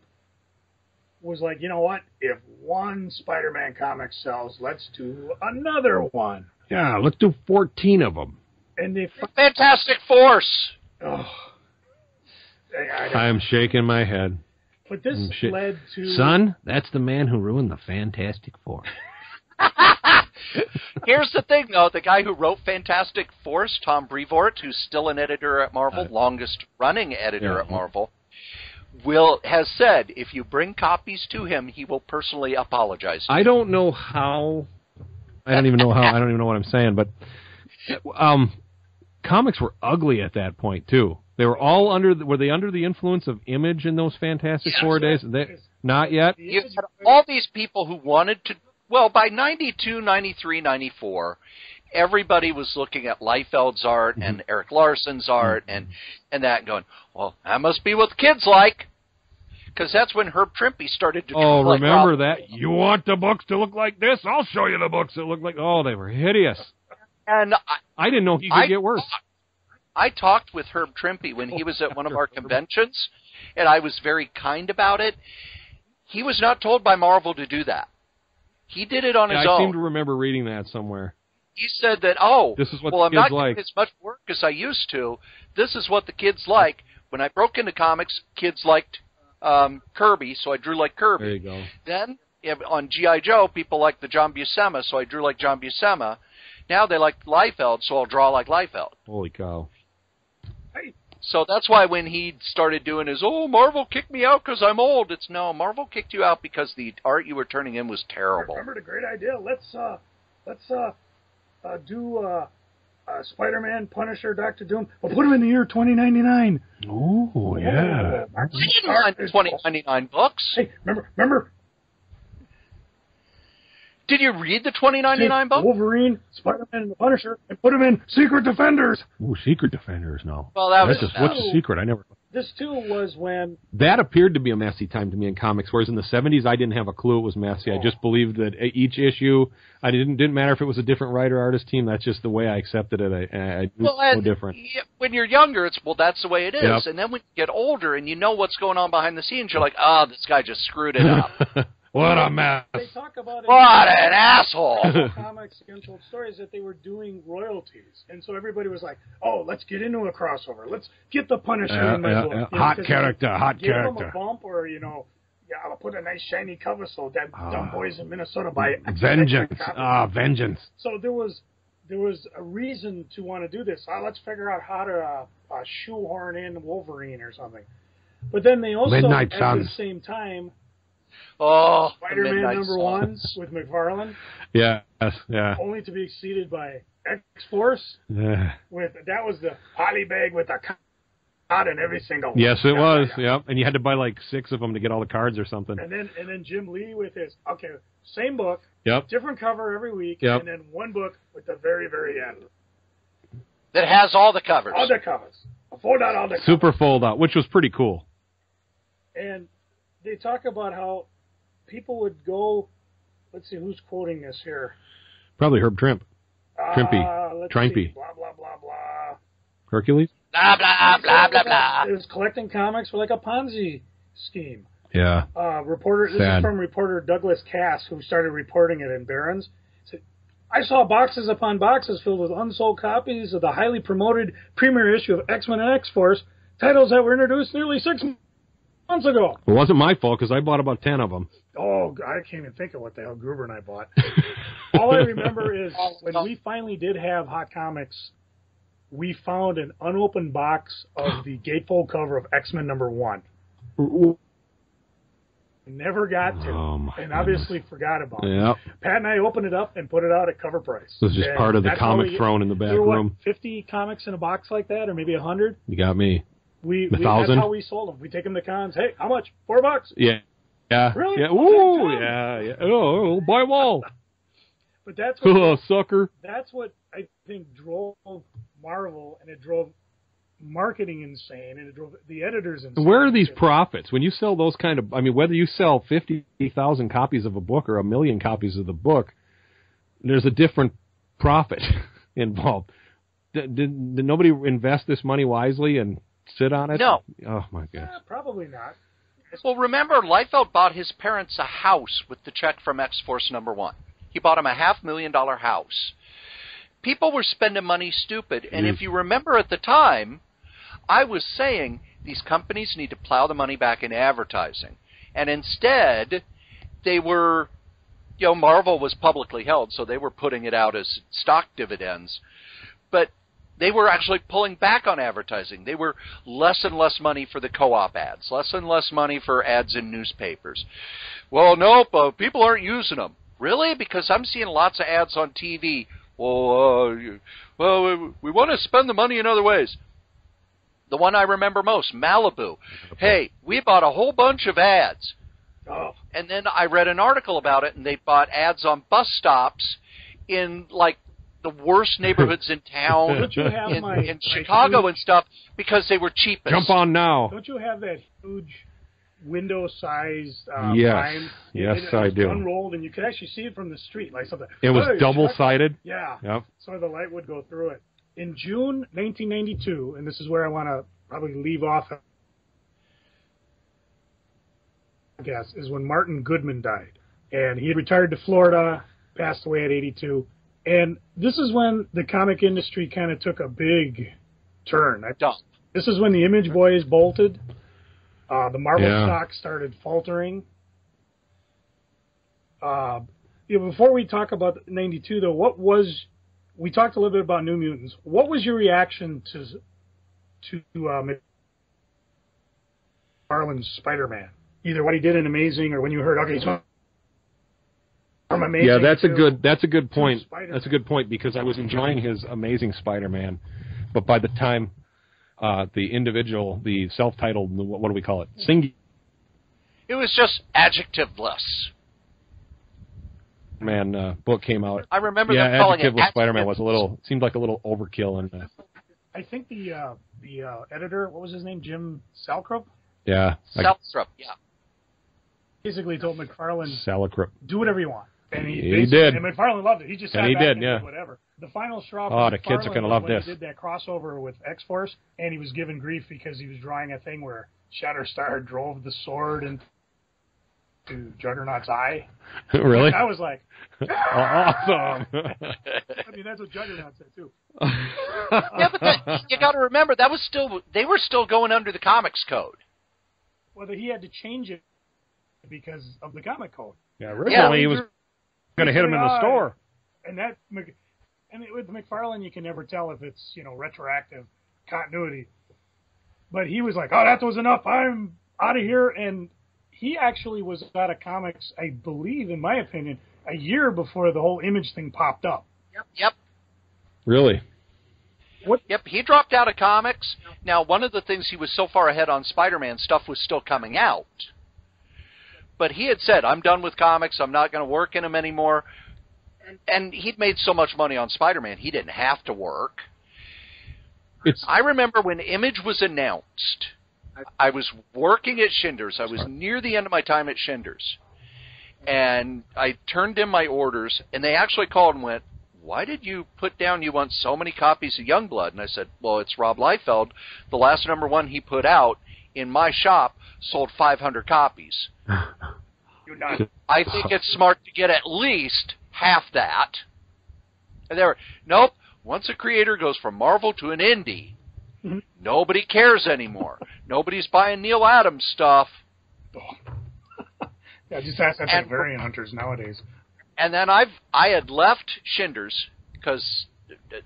was like, you know what? If one Spider-Man comic sells, let's do another one. Yeah, let's do 14 of them. And they, Fantastic Force. oh, I, I, I am shaking my head. but this shit. led to Son, that's the man who ruined the Fantastic Four. Here's the thing, though: the guy who wrote Fantastic Force, Tom Brevoort, who's still an editor at Marvel, Uh, longest running editor yeah. at Marvel, will has said if you bring copies to him, he will personally apologize. I don't know how. I don't even know how. I don't even know what I'm saying. But um, comics were ugly at that point too. They were all under. The, were they under the influence of Image in those Fantastic Yes. Four days? They, not yet. you had all these people who wanted to. Well, by 92, 93, 94, everybody was looking at Liefeld's art Mm-hmm. and Erik Larsen's art and and that, and going, well, that must be what the kids like. Because that's when Herb Trimpe started to. Oh, draw like remember that? You want the books to look like this? I'll show you the books that look like. Oh, they were hideous. And I, I didn't know he could I- get worse. I talked with Herb Trimpe when he was at one of our conventions, and I was very kind about it. He was not told by Marvel to do that. He did it on Yeah, his I own. I seem to remember reading that somewhere. he said that, oh, This is what well, the I'm not like. as much work as I used to. This is what the kids like. When I broke into comics, kids liked um, Kirby, so I drew like Kirby. There you go. Then if, on GI Joe, people like the John Buscema, so I drew like John Buscema. Now they like Liefeld, so I'll draw like Liefeld. Holy cow! Hey. So that's why when he started doing his, oh, Marvel kicked me out because I'm old. It's no, Marvel kicked you out because the art you were turning in was terrible. remembered a great idea. Let's uh, let's uh, uh, do uh, uh, Spider-Man, Punisher, Doctor Doom. We'll put them in the year 2099. Oh yeah. I didn't mind 2099 books. Hey, remember, remember, Did you read the 2099 book? Wolverine, Spider-Man, and the Punisher, and put them in Secret Defenders. Ooh, Secret Defenders. No. Well, that was That's just what's the secret? I never. This too was when That appeared to be a messy time to me in comics, whereas in the '70s I didn't have a clue it was messy. I oh. just believed that each issue, I didn't didn't matter if it was a different writer artist team. That's just the way I accepted it. I, I, I knew well, it was and so different. when you're younger, it's well, that's the way it is. Yep. And then when you get older and you know what's going on behind the scenes, you're like, oh, this guy just screwed it up. what a mess! they talk about it. what an asshole! comics against old stories that they were doing royalties, and so everybody was like, "Oh, let's get into a crossover. Let's get the Punisher Yeah, in my yeah, book." yeah. You know, Hot character, hot give character. Them a bump, or you know, yeah, I'll put a nice shiny cover so that Ah. dumb boys in Minnesota buy it. Vengeance! Ah, vengeance! So there was there was a reason to want to do this. Uh, let's figure out how to uh, uh, shoehorn in Wolverine or something. But then they also Midnight at Sons. the same time Oh, Spider-Man number Sons. one with McFarlane, Yes, yeah. only to be exceeded by X Force. Yeah. with that was the poly bag with the card in every single one. Yes, it Yeah, was. yeah. Yep, and you had to buy like six of them to get all the cards or something. And then and then Jim Lee with his okay, same book, Yep. different cover every week, Yep. and then one book with the very very end. That has all the covers. All the covers. I fold out all the covers. Super fold out, which was pretty cool. And they talk about how people would go. Let's see who's quoting this here. Probably Herb Trimp, Trimpy. Uh, let's Trimpy. see, Blah blah blah blah. Hercules. Blah blah blah blah blah. It was collecting comics for like a Ponzi scheme. Yeah. uh, reporter. This is from reporter Douglas Cass, who started reporting it in Barron's. Said, I saw boxes upon boxes filled with unsold copies of the highly promoted premiere issue of X Men and X Force, titles that were introduced nearly six months ago. It wasn't my fault because I bought about ten of them. Oh, I can't even think of what the hell Gruber and I bought. All I remember is oh, when we finally did have Hot Comics, we found an unopened box of the gatefold cover of X Men number one. Never got to, Oh, my and obviously forgot about it. Yep. Pat and I opened it up and put it out at cover price. This is just And part of the comic we- thrown in the back there were, what, room. Fifty comics in a box like that, or maybe a hundred. You got me. We, we that's how we sold them. We take them to cons. Hey, how much? Four bucks. Yeah. Yeah. Really? Yeah. Ooh. Yeah. Yeah. Oh, oh buy them all. But that's what oh, sucker. that's what I think drove Marvel and it drove marketing insane and it drove the editors insane. Where are these profits when you sell those kind of? I mean, whether you sell fifty thousand copies of a book or a million copies of the book, there's a different profit involved. Did, did, did nobody invest this money wisely and sit on it? No. Oh my god. Eh, probably not. Well, remember, Liefeld bought his parents a house with the check from X Force number one. He bought him a half million dollar house. People were spending money stupid, and if you remember at the time, I was saying these companies need to plow the money back in advertising. And instead, they were, you know, Marvel was publicly held, so they were putting it out as stock dividends. But they were actually pulling back on advertising. They were less and less money for the co-op ads, less and less money for ads in newspapers. Well, nope, uh, people aren't using them. Really? Because I'm seeing lots of ads on TV. Well, uh, well, we, we want to spend the money in other ways. The one I remember most, Malibu. Hey, we bought a whole bunch of ads. Oh, And then I read an article about it, and they bought ads on bus stops in like the worst neighborhoods in town, Don't you have in, my- in my Chicago huge- and stuff, because they were cheapest. Jump on now. don't you have that huge window-sized uh, Yes. Prime? Yes, it, it I do. Unrolled, and you could actually see it from the street, like something. It was Hey, double sided Yeah. Yep. so the light would go through it. In June 1992, and this is where I want to probably leave off. I guess is when Martin Goodman died, and he retired to Florida, passed away at 82, and this is when the comic industry kind of took a big turn. I- Dump. This is when the Image Boys bolted. Uh, the Marvel Yeah. stock started faltering. Uh, you know, before we talk about '92, though, what was we talked a little bit about New Mutants? What was your reaction to to uh, McFarlane's Spider-Man? Either what he did in Amazing, or when you heard, okay, he's going from amazing. yeah, that's a good that's a good point. Spider-Man. That's a good point because I was enjoying his Amazing Spider-Man, but by the time uh, the individual, the self-titled, what what do we call it, Singular It was just adjectiveless. Man uh, book came out, I remember yeah, them calling it Adjectiveless Spider-Man was a little seemed like a little overkill, and uh, I think the uh, the uh, editor, what was his name, Jim Salkrup, yeah, like Self-strup, yeah. basically told McFarlane, Salicrup. do whatever you want. And he, He did. And McFarlane loved it. He just And sat he back did, and yeah. whatever. The final straw. Oh, for the kids are gonna love this. He did that crossover with X Force, and he was given grief because he was drawing a thing where Shatterstar drove the sword into Juggernaut's eye. really? And I was like, awesome. I mean, that's what Juggernaut said too. Yeah, but that, you got to remember that was still they were still going under the comics code. Whether he had to change it because of the comic code. yeah, originally he was going to hit him in the Eye. store. and that Mc- and with McFarlane, you can never tell if it's you know retroactive continuity. But he was like, "Oh, that was enough. I'm out of here." And he actually was out of comics, I believe, in my opinion, a year before the whole image thing popped up. Yep. Yep. Really? What? Yep, he dropped out of comics. Now, one of the things he was so far ahead on Spider-Man stuff was still coming out. But he had said, "I'm done with comics. I'm not going to work in them anymore." And, he'd made so much money on Spider-Man, he didn't have to work. It's I remember when Image was announced, I was working at Shinders. I was near the end of my time at Shinders. And I turned in my orders, and they actually called and went, Why did you put down you want so many copies of Youngblood? And I said, Well, it's Rob Liefeld. The last number one he put out in my shop sold 500 copies. You're not. I think it's smart to get at least half that. And they were, nope. Once a creator goes from Marvel to an indie, Mhm. nobody cares anymore. Nobody's buying Neal Adams stuff. yeah, just ask that And- variant hunters nowadays. And then I've I had left Shinders because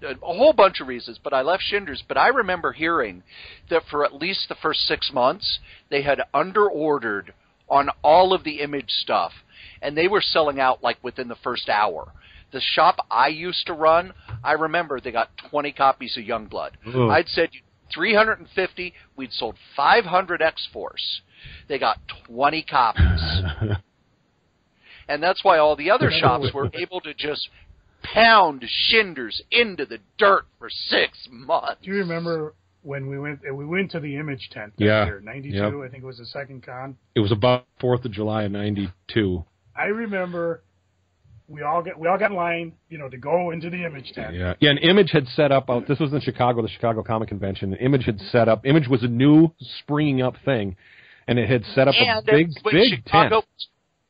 a a whole bunch of reasons, but I left Shinders. But I remember hearing that for at least the first six months they had underordered on all of the image stuff, and they were selling out like within the first hour. The shop I used to run, I remember they got 20 copies of Youngblood. Ugh. I'd said 350. We'd sold 500 X Force. They got 20 copies. And that's why all the other shops were able to just pound Shinders into the dirt for six months. Do you remember when we went? We went to the image tent. That Yeah. year, '92. Yep. I think it was the second con. it was about Fourth of July of '92. I remember we all get we all got in line, you know, to go into the image tent. Yeah, yeah. And Image had set up. Out, this was in Chicago, the Chicago Comic Convention. And Image had set up. Image was a new springing up thing, and it had set up a big, when big Chicago, tent.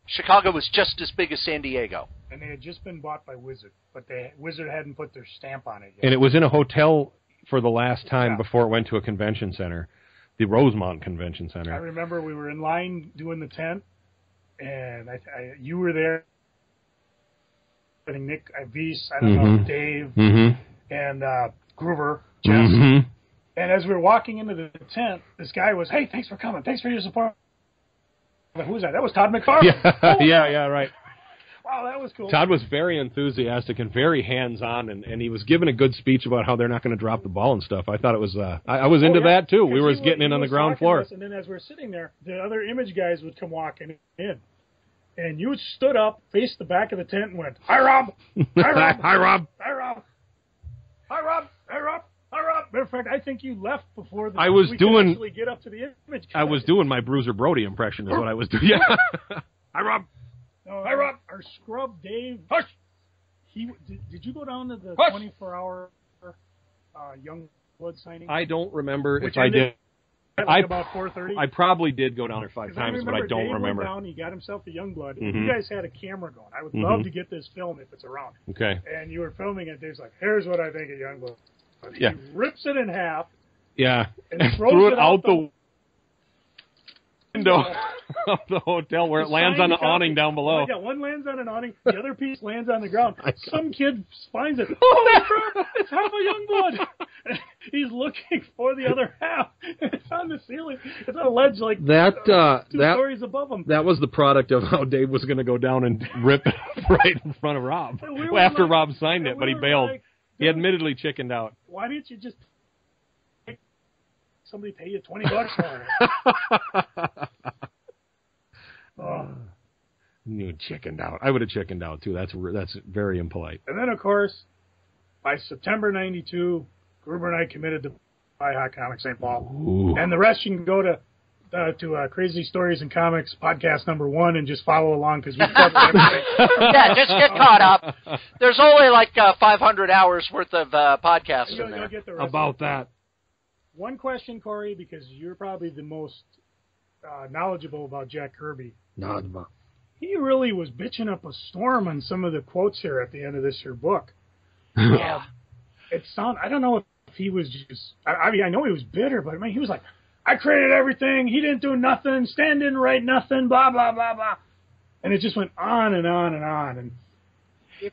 Chicago was just as big as San Diego. And they had just been bought by Wizard, but they Wizard hadn't put their stamp on it yet. and it was in a hotel for the last time Yeah. before it went to a convention center, the Rosemont Convention Center. I remember we were in line doing the tent, and I, I you were there. I think Nick Ivis, I don't know, Mhm. Dave, Mm-hmm. and uh, Groover, Jess. Mm-hmm. And as we were walking into the tent, this guy was, "Hey, thanks for coming. Thanks for your support." Who was that? That was Todd McFarlane. Yeah, Oh, yeah, yeah. Right. Wow, that was cool. Todd was very enthusiastic and very hands-on, and, and he was giving a good speech about how they're not going to drop the ball and stuff. I thought it was. Uh, I, I was Oh, into yeah, that too. We were getting in on the ground floor. us, and then as we were sitting there, the other image guys would come walking in, and you stood up, faced the back of the tent, and went, "Hi, Rob. Hi, Rob. Hi, Rob. Hi, Rob. Hi, Rob. Hi, Rob. Hi, Rob." Matter of fact, I think you left before the, I was doing- actually get up to the image. I was doing my Bruiser Brody impression, is what I was doing. Yeah. Hi, Rob. No, hi, Rob. Our scrub Dave. Hush. He did, did you go down to the Hush. 24 hour uh, young blood signing? I don't remember Which if I did. like I- about 4:30. I probably did go down there five times, but I don't Dave remember. Went down, he got himself a Youngblood. Mhm. You guys had a camera going. I would Mhm. love to get this film if it's around. Okay. And you were filming it. Dave's like, "Here's what I think of Youngblood." Yeah. He rips it in half Yeah. and And throws threw it it out out the window of the hotel where it lands on the awning down below. Yeah, one lands on an awning, the other piece lands on the ground. Some kid finds it. Oh crap! It's half a Youngblood. He's looking for the other half. It's on the ceiling. It's on a ledge like That uh, two that stories above him. that was the product of how Dave was going to go down and rip it right in front of Rob we were after like- Rob signed it, and but he bailed. like, He admittedly chickened out. Why didn't you just somebody pay you twenty bucks for it? Oh. You chickened out. I would have chickened out too. That's that's very impolite. And then, of course, by September '92, Gruber and I committed to buy Hot Comics St. Paul. Ooh. And the rest you can go to uh, to uh, Crazy Stories and Comics podcast number one and just follow along because we covered everything. yeah, just get caught up. There's only like uh, 500 hours worth of uh, podcasts You'll, in you'll there. get the rest. About that. One question, Cory, because you're probably the most uh, knowledgeable about Jack Kirby. No, He really was bitching up a storm on some of the quotes here at the end of this here book. Yeah. It sound I don't know if he was just I, I mean I know he was bitter, but I mean he was like, I created everything, he didn't do nothing, Stan didn't write nothing, blah blah blah blah. And it just went on and on and on and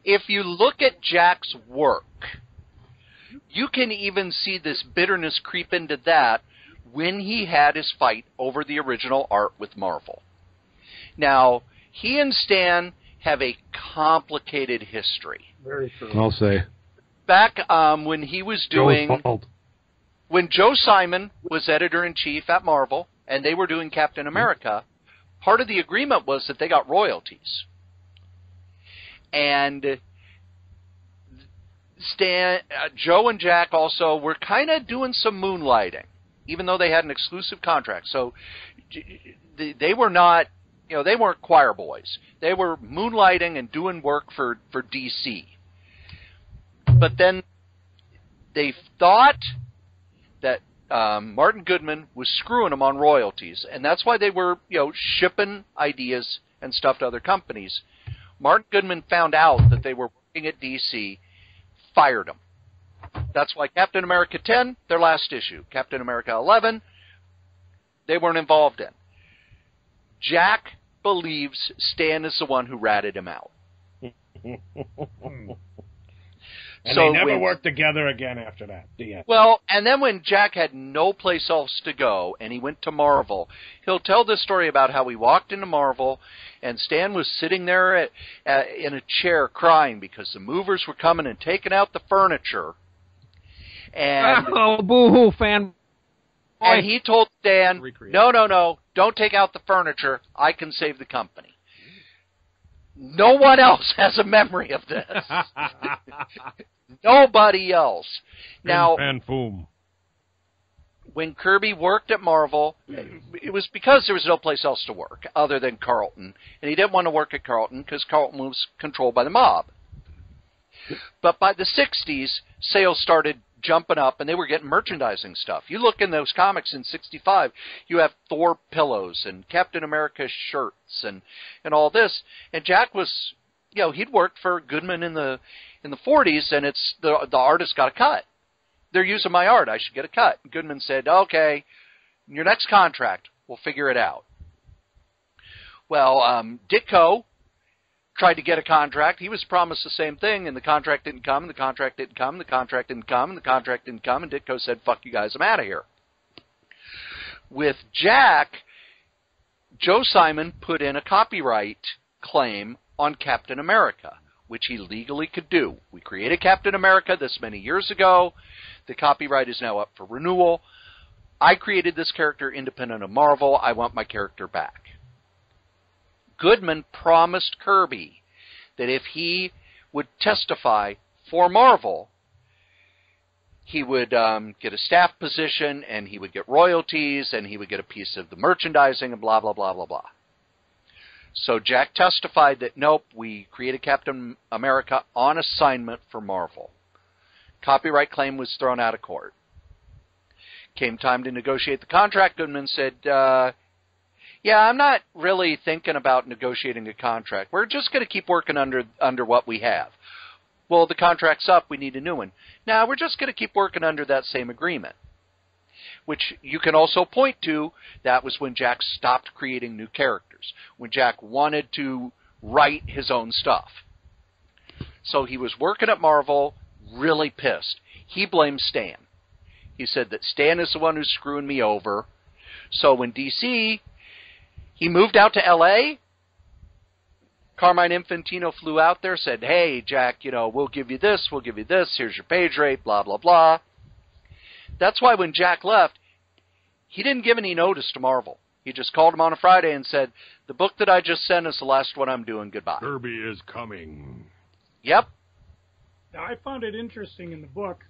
If you look at Jack's work, you can even see this bitterness creep into that when he had his fight over the original art with Marvel. Now, he and Stan have a complicated history. very true. I'll say. Back um, when he was doing when Joe Simon was editor in chief at Marvel and they were doing Captain America, part of the agreement was that they got royalties. And Stan, uh, Joe and Jack also were kind of doing some moonlighting, even though they had an exclusive contract. So they, were not, you know, they weren't choir boys. They were moonlighting and doing work for for DC. But then they thought that um, Martin Goodman was screwing them on royalties, and that's why they were, you know, shipping ideas and stuff to other companies. Martin Goodman found out that they were working at DC, fired them. That's why Captain America 10, their last issue. Captain America 11, they weren't involved in. Jack believes Stan is the one who ratted him out. Hmm. And So they never when- worked together again after that. The end. Well, and then when Jack had no place else to go and he went to Marvel, he'll tell this story about how he walked into Marvel and Stan was sitting there at, at, in a chair crying because the movers were coming and taking out the furniture. And oh, boo-hoo, fan. and he told Stan, Recreate. "No, no, no, don't take out the furniture. I can save the company." No one else has a memory of this. Nobody else. Now, and boom. when Kirby worked at Marvel, it was because there was no place else to work other than Charlton, and he didn't want to work at Charlton because Charlton was controlled by the mob. But by the '60s, sales started jumping up, and they were getting merchandising stuff. You look in those comics in '65, you have Thor pillows and Captain America shirts and and all this. And Jack was, you know, he'd worked for Goodman in the in the '40s, and it's the the artist got a cut they're using my art. I should get a cut. Goodman said, okay, your next contract, we'll figure it out. Well, um, Ditko tried to get a contract. He was promised the same thing, and the contract didn't come, and the contract didn't come, and the contract didn't come, and the contract didn't come, and Ditko said, fuck you guys, I'm out of here. With Jack, Joe Simon put in a copyright claim on Captain America, which he legally could do. We created Captain America this many years ago. The copyright is now up for renewal. I created this character independent of Marvel. I want my character back. Goodman promised Kirby that if he would testify for Marvel, he would um, get a staff position and he would get royalties and he would get a piece of the merchandising and blah, blah, blah, blah, blah. So Jack testified that nope, we created Captain America on assignment for Marvel. Copyright claim was thrown out of court. Came time to negotiate the contract. Goodman said, uh, "Yeah, I'm not really thinking about negotiating a contract. We're just going to keep working under under what we have. Well, the contract's up. We need a new one. Now we're just going to keep working under that same agreement." Which you can also point to. That was when Jack stopped creating new characters, when Jack wanted to write his own stuff. So he was working at Marvel, really pissed. He blamed Stan. He said that Stan is the one who's screwing me over. So when DC, he moved out to LA. Carmine Infantino flew out there, said, "Hey, Jack, you know, we'll give you this, we'll give you this. Here's your page rate, blah blah blah." That's why when Jack left, he didn't give any notice to Marvel. He just called him on a Friday and said, "The book that I just sent is the last one I'm doing. Goodbye." Kirby is coming. Yep. Now, I found it interesting in the book.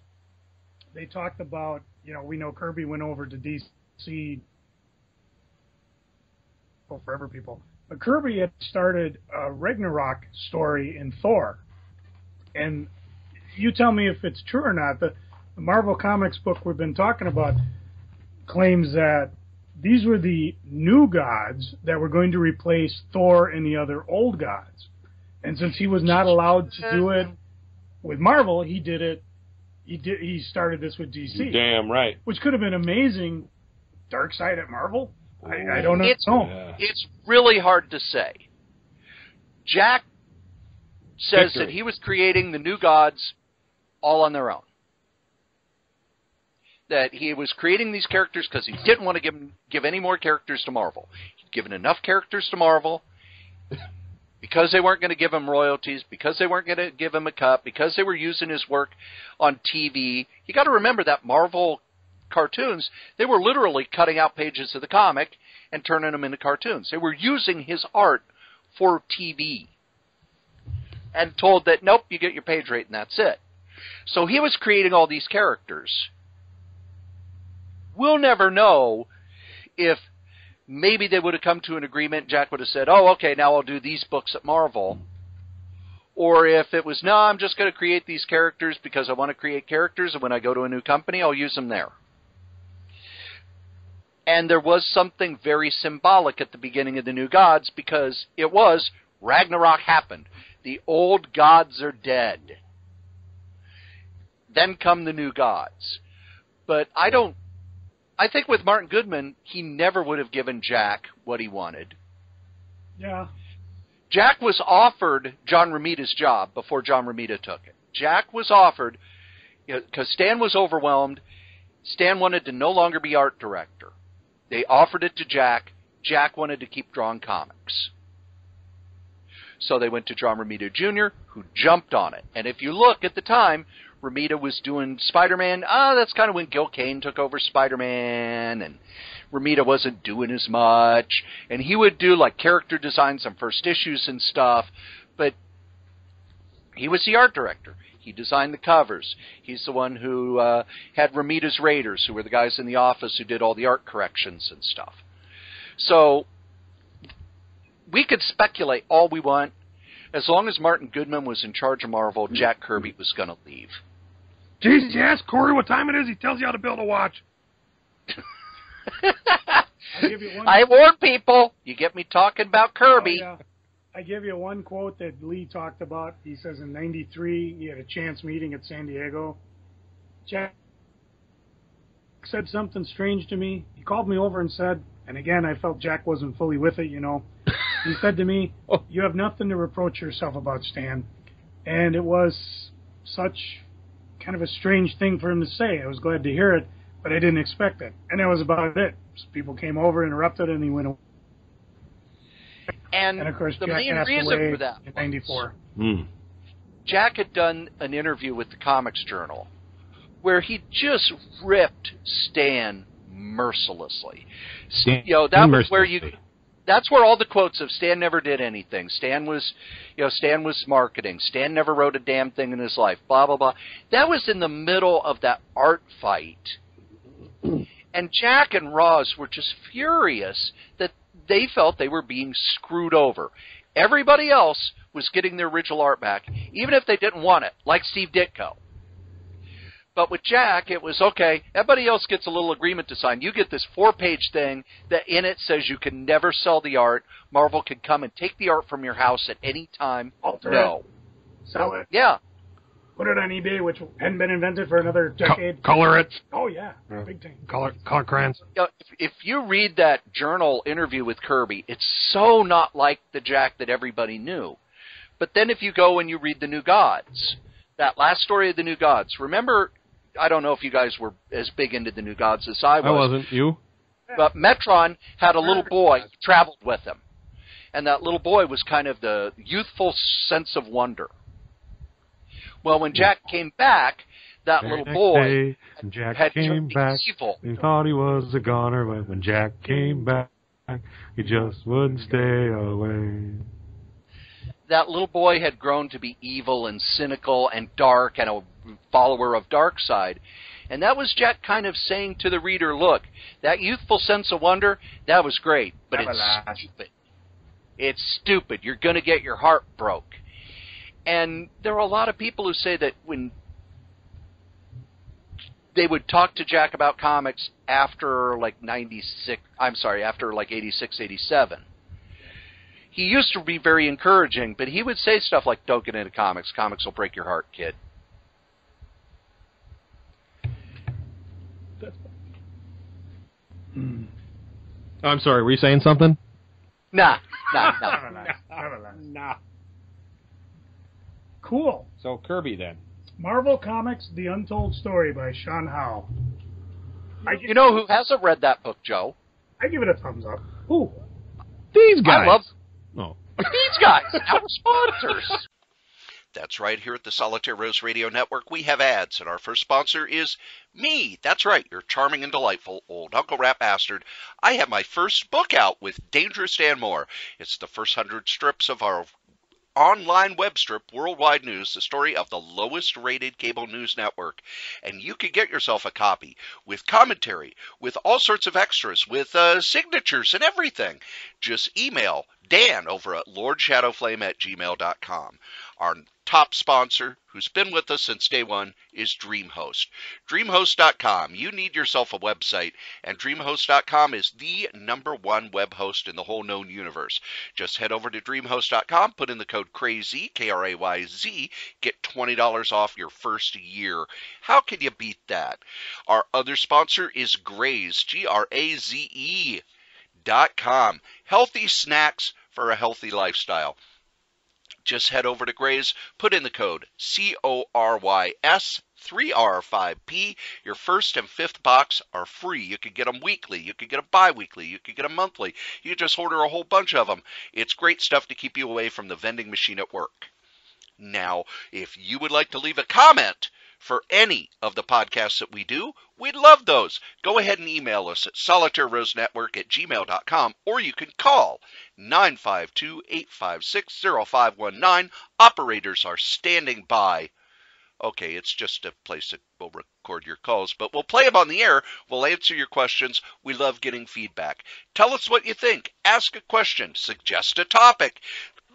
They talked about, you know, we know Kirby went over to DC for Forever People, but Kirby had started a Ragnarok story in Thor, and you tell me if it's true or not. The, the Marvel Comics book we've been talking about claims that these were the new gods that were going to replace Thor and the other old gods. And since he was not allowed to do it with Marvel, he did it. He did. He started this with DC, Damn right. which could have been amazing. Darkseid at Marvel. I, I don't know. It's- Yeah. It's really hard to say. Jack says Victory. that he was creating the new gods all on their own. That he was creating these characters because he didn't want to give give any more characters to Marvel. He'd given enough characters to Marvel because they weren't going to give him royalties, because they weren't going to give him a cut, because they were using his work on TV. You got to remember that Marvel cartoons, they were literally cutting out pages of the comic and turning them into cartoons. They were using his art for TV. And told that, nope, you get your page rate and that's it. So he was creating all these characters. We'll never know if maybe they would have come to an agreement. Jack would have said, oh, okay, now I'll do these books at Marvel. Or if it was, no, I'm just going to create these characters because I want to create characters, and when I go to a new company, I'll use them there. And there was something very symbolic at the beginning of the New Gods because it was Ragnarok happened. The old gods are dead. Then come the new gods. But I don't. I think with Martin Goodman, he never would have given Jack what he wanted. Yeah. Jack was offered John Romita's job before John Romita took it. Jack was offered because Stan was overwhelmed. Stan wanted to no longer be art director. They offered it to Jack. Jack wanted to keep drawing comics. So they went to John Romita Jr., who jumped on it. And if you look at the time, Romita was doing Spider Man. Ah, that's kind of when Gil Kane took over Spider Man, and Romita wasn't doing as much. And he would do like character designs on first issues and stuff, but he was the art director. He designed the covers. He's the one who uh, had Romita's Raiders, who were the guys in the office who did all the art corrections and stuff. So we could speculate all we want. As long as Martin Goodman was in charge of Marvel, Jack Kirby was going to leave. Jesus, you ask Cory what time it is. He tells you how to build a watch. I'll give you one. I warn people. You get me talking about Kirby. Oh, yeah. I give you one quote that Lee talked about. He says in '93 he had a chance meeting at San Diego. Jack said something strange to me. He called me over and said, and again I felt Jack wasn't fully with it. You know, he said to me, oh. "You have nothing to reproach yourself about, Stan," and it was such kind of a strange thing for him to say. I was glad to hear it, but I didn't expect it, and that was about it. People came over, interrupted, and he went away. And, And of course, the Jack main passed reason away for that in was '94. Hmm. Jack had done an interview with the Comics Journal where he just ripped Stan mercilessly. Stan you know, that was where you mercilessly. That's where all the quotes of Stan never did anything. Stan was, you know, Stan was marketing. Stan never wrote a damn thing in his life. Blah blah blah. That was in the middle of that art fight, and Jack and Roz were just furious that they felt they were being screwed over. Everybody else was getting their original art back, even if they didn't want it, like Steve Ditko. But with Jack, it was okay. Everybody else gets a little agreement to sign. You get this four-page thing that in it says you can never sell the art. Marvel can come and take the art from your house at any time. Alter no. Sell it. Yeah. put it on eBay, which hadn't been invented for another decade. Co- color it. oh yeah, Yeah. big time. Color color crayons. You if, if you read that journal interview with Kirby, it's so not like the Jack that everybody knew. But then if you go and you read the New Gods, that last story of the New Gods, remember? I don't know if you guys were as big into the New Gods as I was. I wasn't. You? But Metron had a little boy who traveled with him. And that little boy was kind of the youthful sense of wonder. Well, when Jack came back, that little boy day, Jack had came turned back. evil. He thought he was a goner, but when Jack came back, he just wouldn't stay away. That little boy had grown to be evil and cynical and dark and a follower of Darkseid. And that was Jack kind of saying to the reader, look, that youthful sense of wonder, that was great, but Never it's stupid. It's stupid. You're going to get your heart broke. And there are a lot of people who say that when they would talk to Jack about comics after like 96, I'm sorry, after like 86, 87. He used to be very encouraging, but he would say stuff like, don't get into comics. Comics will break your heart, kid. I'm sorry. Were you saying something? Nah, nah, nah. Never last. Nah. Cool. So Kirby then. Marvel Comics: The Untold Story by Sean Howe. I, You know who hasn't read that book, Joe? I give it a thumbs up. Who? These guys. I love Oh. these guys. Our sponsors. That's right. Here at the Solitaire Rose Radio Network, we have ads, and our first sponsor is me. That's right. You're charming and delightful old Uncle Rap Bastard. I have my first book out with Dangerous Dan Moore. It's the first hundred strips of our online web strip, Worldwide News, the story of the lowest rated cable news network. And you can get yourself a copy with commentary, with all sorts of extras, with uh, signatures and everything. Just email Dan over at lordshadowflame at gmail.com. Our top sponsor, who's been with us since day one, is DreamHost. DreamHost.com. You need yourself a website, and DreamHost.com is the number one web host in the whole known universe. Just head over to DreamHost.com, put in the code CRAZY, K R A Y Z, get $20 off your first year. How can you beat that? Our other sponsor is Graze, G R A Z E dot com. Healthy snacks for a healthy lifestyle. Just head over to Graze, put in the code C O R Y S 3R5P. Your first and fifth box are free. You could get them weekly. You could get them bi weekly. You could get them monthly. You just order a whole bunch of them. It's great stuff to keep you away from the vending machine at work. Now, if you would like to leave a comment for any of the podcasts that we do, we'd love those. Go ahead and email us at solitairerosenetwork at gmail.com or you can call 952 856 0519. Operators are standing by. Okay, it's just a place that will record your calls, but we'll play them on the air. We'll answer your questions. We love getting feedback. Tell us what you think. Ask a question. Suggest a topic.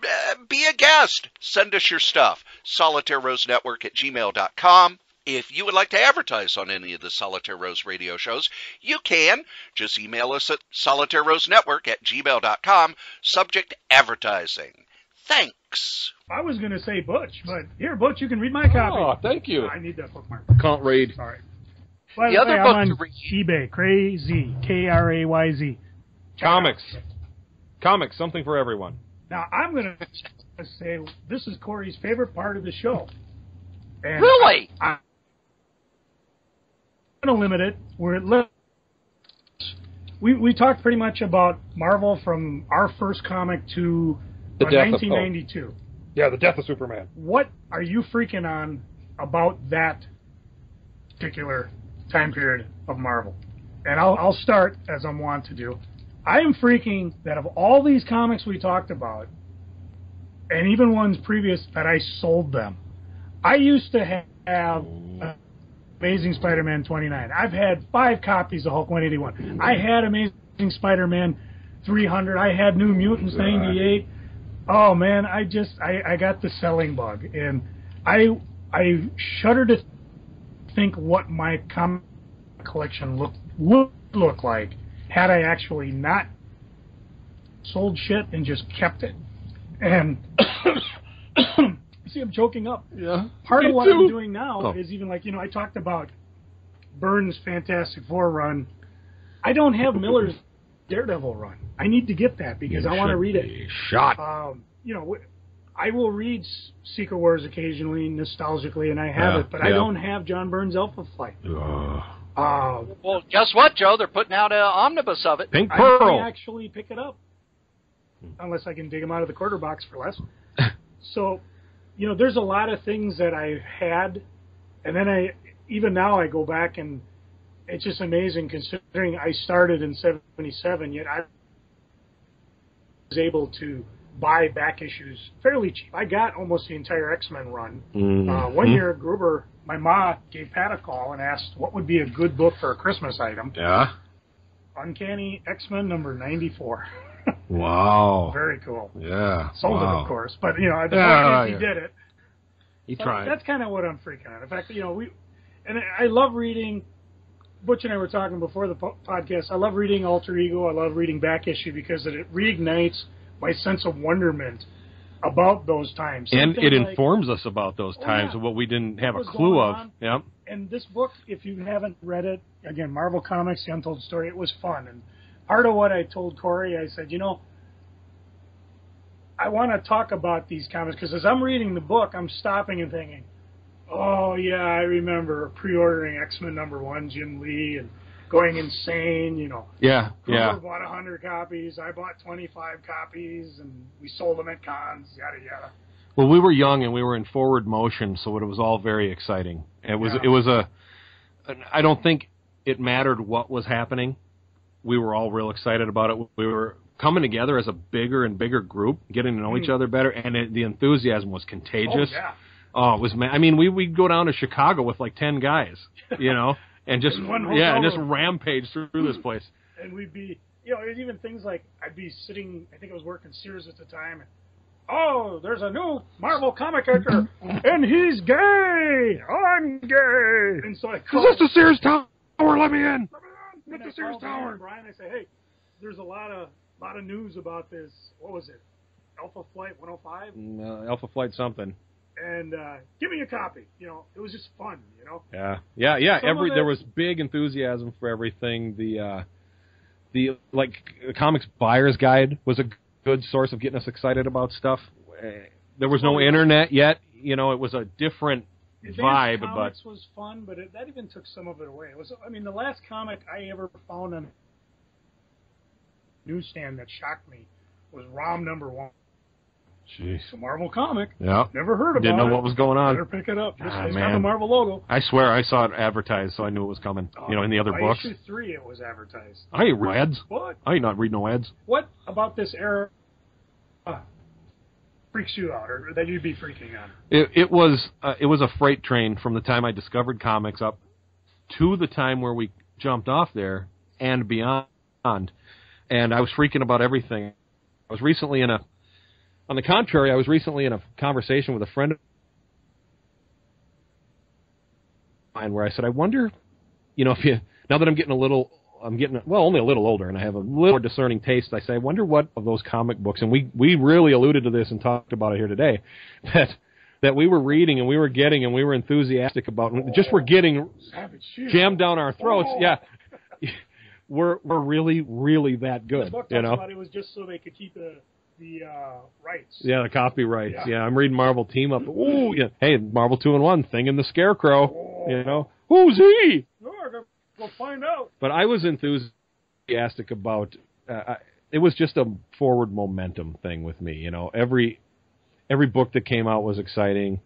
Uh, be a guest. Send us your stuff. Solitaire Rose Network at gmail.com. If you would like to advertise on any of the Solitaire Rose radio shows, you can. Just email us at solitairerosenetwork at gmail.com. Subject advertising. Thanks. I was going to say Butch, but here, Butch, you can read my copy. Oh, thank you. I need that bookmark. Can't read. Sorry. By The other way, book I'm to read- eBay. Crazy. K R A Y Z. Comics. Comics, something for everyone. Now I'm going to say this is Cory's favorite part of the show. And Really? I'm going to limit it. We're at li- we we talked pretty much about Marvel from our first comic to The uh, death of- 1992. Yeah, the death of Superman. What are you freaking on about that particular time period of Marvel? And I'll, I'll start as I'm wont to do. I am freaking that of all these comics we talked about, and even ones previous, that I sold them. I used to have Amazing Spider-Man 29. I've had five copies of Hulk 181. I had Amazing Spider-Man 300. I had New Mutants 98. Oh man, I just I, I got the selling bug, and I I shudder to think what my comic collection look would look like had I actually not sold shit and just kept it. And See, I'm choking up. Yeah. Part of what too. I'm doing now Oh. is even like you know I talked about Byrne's Fantastic Four run. I don't have Miller's Daredevil run. I need to get that because I want to read it. Shot. Um, you know, I will read Secret Wars occasionally, nostalgically, and I have Yeah, it, but I don't have John Byrne's Alpha Flight. Ugh. Uh, Well, guess what, Joe? They're putting out an omnibus of it. Pink I Pearl. may actually pick it up, unless I can dig them out of the quarter box for less. so, you know, there's a lot of things that I've had, and then I even now I go back and it's just amazing considering I started in '77, yet I was able to buy back issues fairly cheap. I got almost the entire X Men run. Mhm. Uh, one year Gruber, my ma gave Pat a call and asked what would be a good book for a Christmas item. Yeah. Uncanny X Men number 94. Wow. Very cool. Yeah. Sold wow. it, of course, but you know, the Yeah, point yeah. he did it. He So tried. That's kind of what I'm freaking out. In fact, you know, we and I love reading. Butch and I were talking before the po- podcast. I love reading Alter Ego. I love reading back issue because it reignites my sense of wonderment about those times. and it like- informs us about those Oh, times yeah. of what we didn't have a clue of. on. Yep. and this book, if you haven't read it, again, Marvel Comics, The Untold Story, it was fun. And part of what I told Cory, I said, you know, I want to talk about these comics because as I'm reading the book, I'm stopping and thinking, oh, yeah, I remember pre ordering X Men number one, Jim Lee, and going insane, you know. Yeah. Gruber Yeah. bought a 100 copies, I bought 25 copies, and we sold them at cons, yada, yada. Well, we were young and we were in forward motion, so it was all very exciting. It was Yeah. it was a I don't think it mattered what was happening. We were all real excited about it. We were coming together as a bigger and bigger group, getting to know each Mm. other better, and it, the enthusiasm was contagious. Oh, yeah. Oh, it was. Ma- I mean, we we'd go down to Chicago with like ten guys, you know, and just one yeah, and just rampage through this place. and we'd be, you know, even things like I'd be sitting. I think I was working Sears at the time. And, oh, there's a new Marvel comic character, and he's gay. I'm gay. And so I Is called. this the Sears Tower? Let me in. and Get I the Sears Tower. and Brian, I say, hey, there's a lot of lot of news about this. What was it? Alpha Flight 105, Mm, uh, Alpha Flight something. And uh, give me a copy. You know, it was just fun. You know, Yeah, yeah, yeah. Some Every it- there was big enthusiasm for everything. The uh, the like the comics buyer's guide was a good source of getting us excited about stuff. Uh, There was no internet yet. You know, it was a different Advanced vibe, but Comics was fun, but it, that even took some of it away. It was, I mean, the last comic I ever found on newsstand that shocked me was Rom number one. Jeez, It's a Marvel comic. yeah. Never heard about it. Didn't know it. what was going on. Better pick it up. Just Ah, man. the Marvel logo. I swear, I saw it advertised, so I knew it was coming. You know, in the other By books. issue three, it was advertised. I ain't read ads. What? I ain't not read no ads. What about this era uh, freaks you out, or that you'd be freaking on? It, it was uh, it was a freight train from the time I discovered comics up to the time where we jumped off there and beyond. And I was freaking about everything. I was recently in a, on the contrary, I was recently in a conversation with a friend of mine where I said, I wonder, you know, if you now that I'm getting a little. I'm getting well, only a little older, and I have a little more discerning taste. I say, I wonder what of those comic books, and we we really alluded to this and talked about it here today, that that we were reading and we were getting and we were enthusiastic about, and just were getting jammed down our throats. Yeah, we're we're really really that The good, book you know. about it was just so they could keep the the uh, rights. Yeah, the copyrights. Yeah. Yeah. I'm reading Marvel Team Up. Ooh, yeah. Hey, Marvel Two in One thing in the Scarecrow. Oh. You know, who's he? Gotta find out. But I was enthusiastic about. Uh, I, it was just a forward momentum thing with me. You know, every every book that came out was exciting.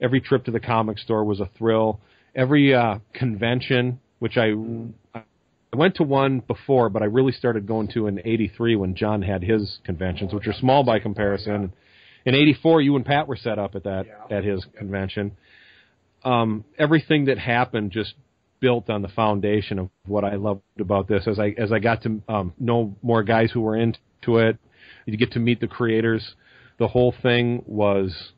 Every trip to the comic store was a thrill. Every uh, convention, which I I went to one before, but I really started going to in '83 when John had his conventions, which are small by comparison. In '84, you and Pat were set up at that at his convention. Um, everything that happened just built on the foundation of what I loved about this. As I as I got to um, know more guys who were into it, you get to meet the creators. The whole thing was.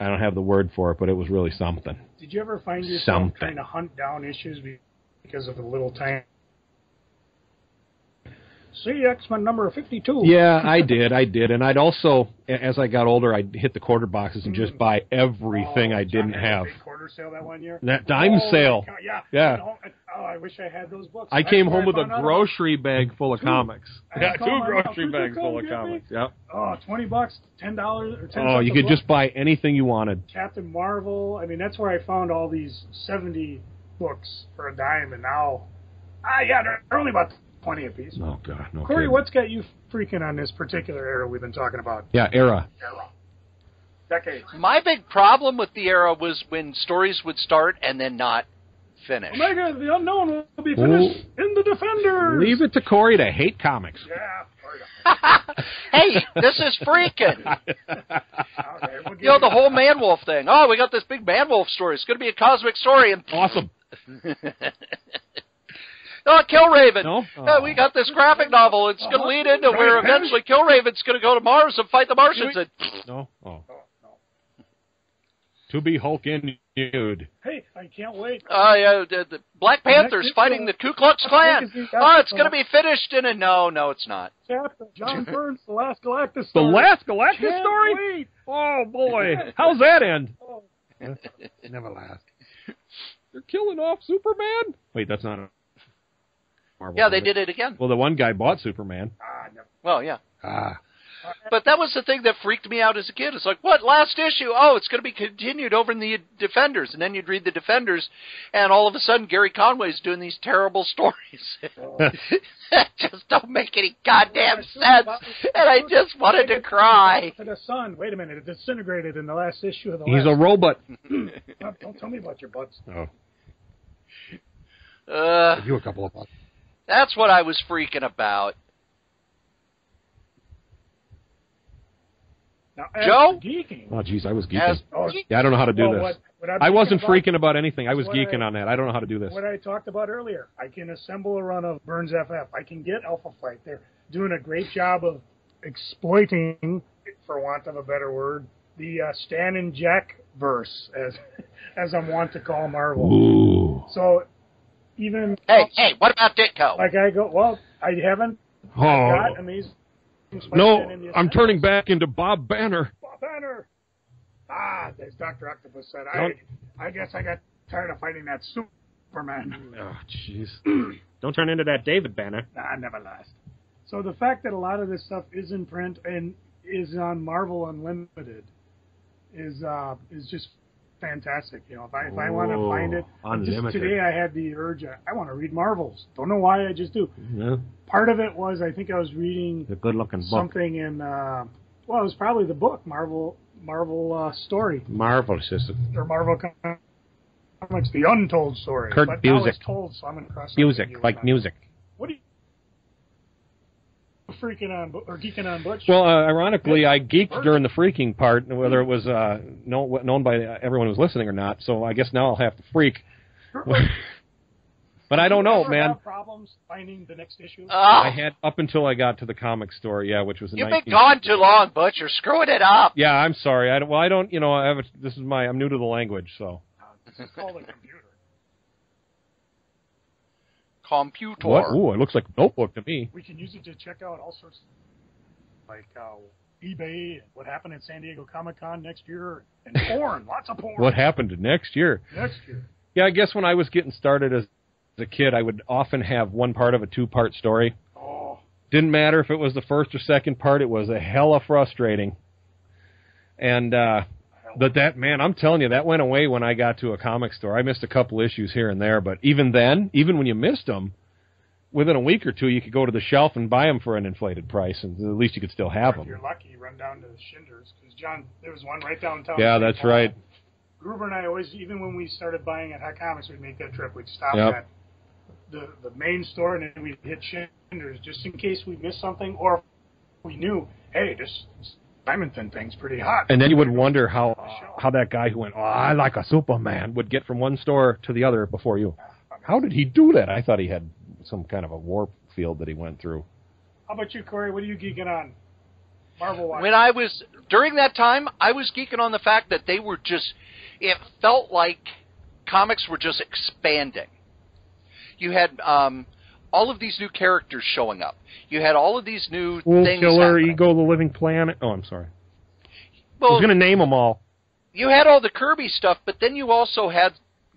I don't have the word for it, but it was really something. Did you ever find yourself Something. trying to hunt down issues because of the little time see X Men number fifty two. Yeah, I did, I did, and I'd also, as I got older, I'd hit the quarter boxes and just mm. buy everything oh, I didn't have. Quarter sale that one year. That dime Oh, sale. Yeah. Yeah. Oh, oh, I wish I had those books. I That's came where home with found a out grocery bag full of Two. comics. I Yeah, two grocery mom, "Could you bags full of comics. Yep. Oh, 20 bucks, ten dollars or ten. Oh, you could book. just buy anything you wanted. Captain Marvel. I mean, that's where I found all these 70 books for a dime, and now, ah, yeah, they're, they're only about 20 apiece. Oh God, no. Cory, kidding. what's got you freaking on this particular era we've been talking about? Yeah, era. Era. Decades. My big problem with the era was when stories would start and then not finish. Omega, the unknown will be finished in the Defenders. Leave it to Cory to hate comics. Yeah. Hey, this is freaking. Okay, we'll You know the whole Man Wolf thing. Oh, we got this big Man Wolf story. It's going to be a cosmic story, and awesome. Oh, Killraven. No? Uh, we got this graphic novel. It's going to lead into where eventually Killraven's going to go to Mars and fight the Martians. And No. Oh. Oh, no. To be Hulk in nude. Hey, I can't wait. uh, yeah, the, the Black Panther's fighting the Ku Klux Klan. I think it's- Oh, it's going to be finished in a no, no, it's not. Chapter John Byrne's, The Last Galactus Story. The last Galactus Can't story? wait. Oh boy. How's that end? Oh, Never last. They're killing off Superman? Wait, that's not a Marvel. Yeah, they did it again. Well, the one guy bought Superman. ah, never. Well, yeah. Ah. But that was the thing that freaked me out as a kid. It's like, what last issue? Oh, it's going to be continued over in the Defenders, and then you'd read the Defenders, and all of a sudden Gerry Conway's doing these terrible stories that just don't make any goddamn sense, and I just wanted to cry. To the sun. Wait a minute. It disintegrated in the last issue of the He's a robot. Don't, don't tell me about your butts. Oh. Uh, Give you a couple of bucks. that's what I was freaking about. Now, Joe? Geeking. Oh, jeez, I was geeking. As, Oh, Yeah, I don't know how to do well, this. What, what I'm wasn't about- freaking about anything. I was geeking I- on that. I don't know how to do this. What I talked about earlier. I can assemble a run of Byrne's FF. I can get Alpha Flight. They're doing a great job of exploiting, for want of a better word, the uh, Stan and Jack verse, as as I'm wont to call Marvel. Ooh. So even hey, hey, what about Ditko? like I go, well, I haven't Oh. got Amazing No, I'm turning back into Bob Banner. Bob Banner. Ah, as Doctor Octopus said, Don't- I I guess I got tired of fighting that Superman. Oh, jeez. don't turn into that David Banner. Nah, never last. So the fact that a lot of this stuff is in print and is on Marvel Unlimited is uh, is just fantastic. You know, if I if I want to find it, just today I had the urge. uh, I want to read Marvels. Don't know why. I just do. Yeah, Part of it was I think I was reading the good-looking book. something in. Uh, well, it was probably the book Marvel Marvel uh, story Marvel system. or Marvel Comics, the Untold Story. Kurt but told, so I'm going to cross Music, like music. What are you freaking on Bu- or geeking on Butch? Well, uh, ironically, I geeked during the freaking part, whether it was uh, known, known by everyone who was listening or not. So I guess now I'll have to freak. But I don't know, Ever man. have problems finding the next issue? Oh, I had up until I got to the comic store, yeah, which was you've 19- been gone too long, Butch. You're screwing it up. Yeah, I'm sorry. I don't, well, I don't. You know, I have a, this is my. I'm new to the language, so. this is called a computer. Computer. What? Ooh, it looks like a notebook to me. We can use it to check out all sorts, of, like uh, eBay and what happened at San Diego Comic Con next year, and porn, lots of porn. What happened to next year? next year? Yeah, I guess when I was getting started as a kid, I would often have one part of a two-part story. Oh, Didn't matter if it was the first or second part; it was a hella frustrating. And uh, but that man, I'm telling you, that went away when I got to a comic store. I missed a couple issues here and there, but even then, even when you missed them, within a week or two, you could go to the shelf and buy them for an inflated price, and at least you could still have if them. you're lucky, run down to Shinder's because John, there was one right downtown. Yeah, that's Paul. right. Gruber and I always, even when we started buying at Hot Comics, we'd make that trip. We'd stop Yep. at the the main store and then we'd hit Shinder's just in case we missed something or we knew, hey, this Simonson thing's pretty hot. And then you would wonder how how that guy who went, "Oh, I like a Superman," would get from one store to the other before you. How did he do that? I thought he had some kind of a warp field that he went through. How about you, Cory? What are you geeking on? Marvel wise. When I was during that time, I was geeking on the fact that they were just. It felt like comics were just expanding. You had um, all of these new characters showing up. You had all of these new Fool things. Killer, happening. Ego, the Living Planet. Oh, I'm sorry. I was going to name them all. you had all the Kirby stuff, but then you also had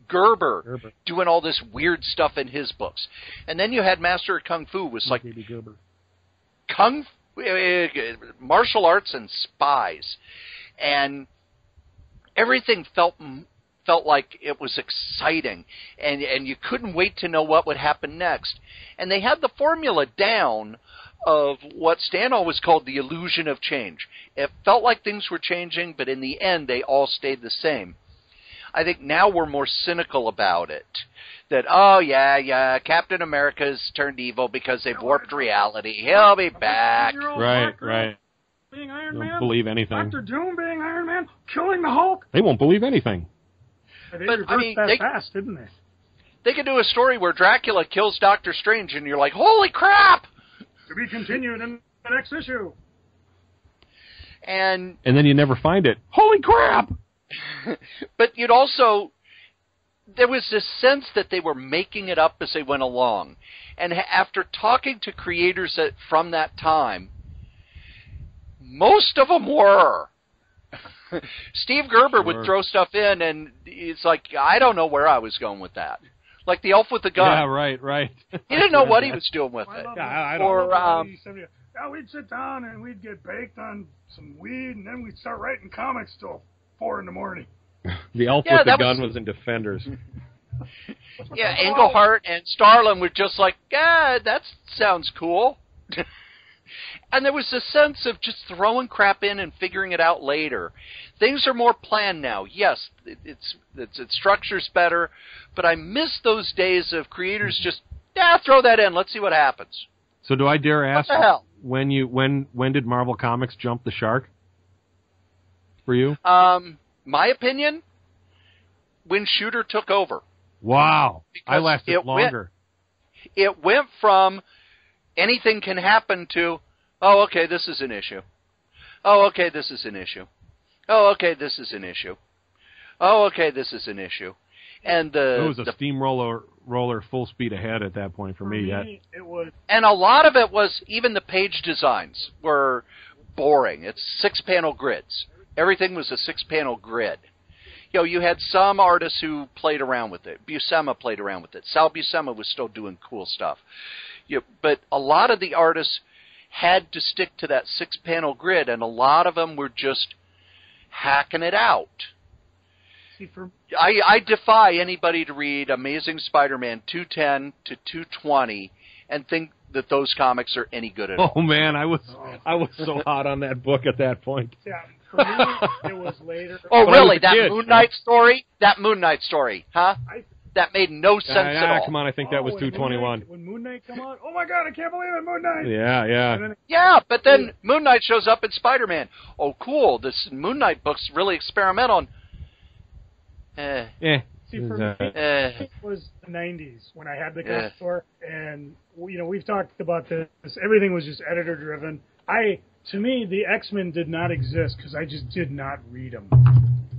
Gerber, Gerber. doing all this weird stuff in his books, and then you had Master of Kung Fu was like Baby Gerber. kung uh, martial arts and spies, and everything felt felt like it was exciting, and and you couldn't wait to know what would happen next. And they had the formula down of what Stan always called the illusion of change. It felt like things were changing, but in the end, they all stayed the same. I think now we're more cynical about it. That oh yeah yeah Captain America's turned evil because they've warped reality. He'll be back. Right, right. Being Iron Man. don't believe anything. Doctor Doom being Iron Man, killing the Hulk. They won't believe anything. They But, I mean, that they- fast, didn't they? They could do a story where Dracula kills Doctor Strange, and you're like, holy crap! To be continued in the next issue. And And then you never find it. Holy crap! but you'd also there was this sense that they were making it up as they went along. And after talking to creators that, from that time, most of them were. Steve Gerber Sure. would throw stuff in, and it's like I don't know where I was going with that. Like the elf with the gun, Yeah, right, right. he didn't know what he was doing with it. love Yeah. I- I don't Or, love how um, he yeah, we'd sit down and we'd get baked on some weed, and then we'd start writing comics till four in the morning. The elf Yeah, with the gun was- was in Defenders. Yeah, Englehart and Starlin were just like, yeah, that sounds cool. And there was a sense of just throwing crap in and figuring it out later. Things are more planned now. Yes, it, it's, it's its structure's better, but I miss those days of creators just, yeah, throw that in. Let's see what happens. So do I dare What ask the hell? when you when when did Marvel Comics jump the shark? For you? Um, my opinion, when Shooter took over. Wow. I lasted it went- longer. it went from anything can happen to oh okay this is an issue oh okay this is an issue oh okay this is an issue oh okay this is an issue and the, it was a the steamroller roller full speed ahead at that point for, me. Yeah. it was and a lot of it was even the page designs were boring it's six panel grids everything was a six panel grid you know, you had some artists who played around with it. Buscema played around with it. Sal Buscema was still doing cool stuff. You know, but a lot of the artists had to stick to that six panel grid, and a lot of them were just hacking it out. see for I, I defy anybody to read Amazing Spider-Man 210 to 220 and think that those comics are any good at all. Oh man, I was oh, I was so hot on that book at that point. yeah, for me it was later. Oh, When I was really? That kid. Moon Knight story? That Moon Knight story, huh? I- That made no sense Ah, at ah, all. come on, I think that Oh, was when Moon 221. Knight- When Moon Knight come out, oh my god, I can't believe it, Moon Knight. Yeah, yeah. Then Yeah, but then Moon Knight shows up in Spider-Man. Oh, cool! This Moon Knight book's really experimental. And, eh, Eh. See, for Uh, me, eh. it was the '90s when I had the Yeah. comic store, and you know we've talked about this. Everything was just editor driven. I, to me, the X Men did not exist because I just did not read them.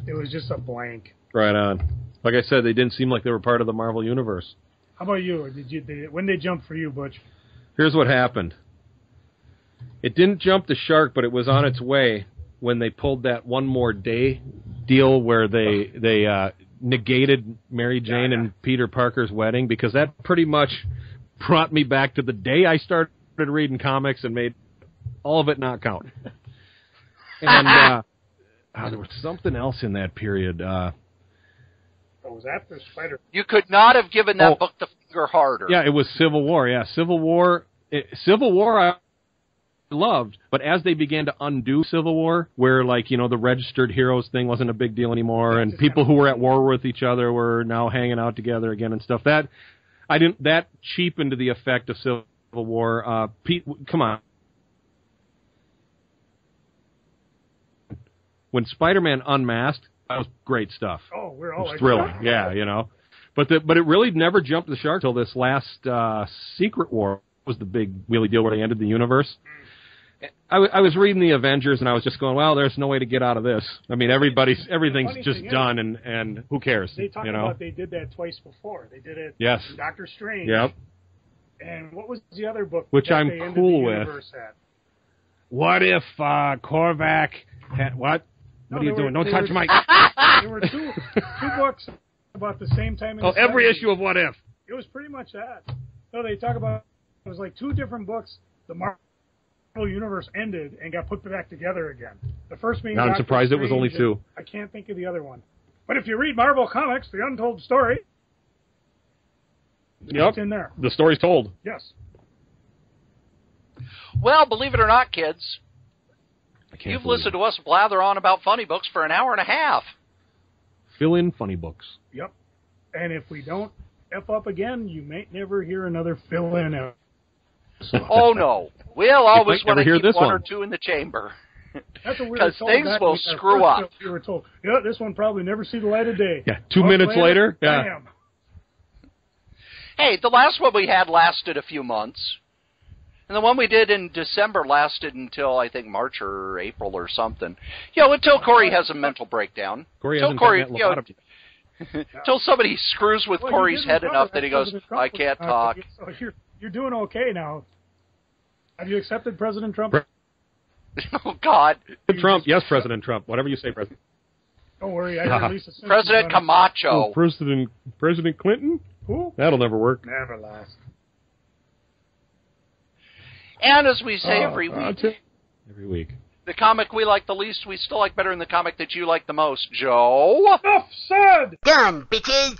It was just a blank. Right on. Like I said, they didn't seem like they were part of the Marvel universe. How about you? Did you? Did, when they jumped for you, Butch? Here's what happened. It didn't jump the shark, but it was on its way when they pulled that one more day deal where they they uh, negated Mary Jane and Peter Parker's wedding because that pretty much brought me back to the day I started reading comics and made all of it not count. and uh, ah, there was something else in that period. Uh, Oh, it was after Spider. You could not have given that Oh. book the finger harder. Yeah, it was Civil War. Yeah, Civil War. It, Civil War. I loved, but as they began to undo Civil War, where like you know the registered heroes thing wasn't a big deal anymore, and people who were at war with each other were now hanging out together again and stuff. That I didn't. That cheapened the effect of Civil War. Uh, Pete, come on. When Spider-Man unmasked, that was great stuff. Oh, we're It all was like, thrilling. Yeah, you know. But the, but it really never jumped the shark till this last uh, Secret War was the big wheelie deal where they ended the universe. I, w- I was reading the Avengers and I was just going, well, there's no way to get out of this. I mean, everybody's everything's just is- done, and and who cares? They talk you know? about they did that twice before. They did it. Yes. Doctor Strange. Yep. And what was the other book? Which I'm cool the with. At? What if uh, Korvac had what? No, What are you doing? were- Don't touch were- my. There were two two books about the same time. In Oh, the every 70s. issue of What If. It was pretty much that. No, they talk about it was like two different books. The Marvel universe ended and got put back together again. The first being. Now I'm Doctor surprised it was only two. I can't think of the other one. But if you read Marvel Comics, The Untold Story, Yep. it's in there. The story's told. Yes. Well, believe it or not, kids, I can't you've listened it. to us blather on about funny books for an hour and a half. Fill in funny books. Yep. And if we don't f up again, you may never hear another fill in. episode. Oh no, we'll always want to hear keep this one, one. or two in the chamber. That's what we were 'Cause things will screw up. show. We were told, yeah, this one probably never see the light of day. Yeah, two Month minutes later, yeah. bam. Hey, the last one we had lasted a few months. And the one we did in December lasted until I think March or April or something. You know, until Cory has a mental breakdown. Cory Until Cory, you know, until somebody screws with Well, Cory's didn't head enough that that he goes, "I can't not talk." So oh, you're you're doing okay now. Have you accepted President Trump? Oh God, Trump, yes, President Trump. Whatever you say, President. Don't worry, I released a President Camacho. Oh, President President Clinton? Who? That'll never work. Never last. And as we say Oh, every Uh, week, t- every week. the comic we like the least, we still like better than the comic that you like the most. Joe. Enough said. Done, bitches!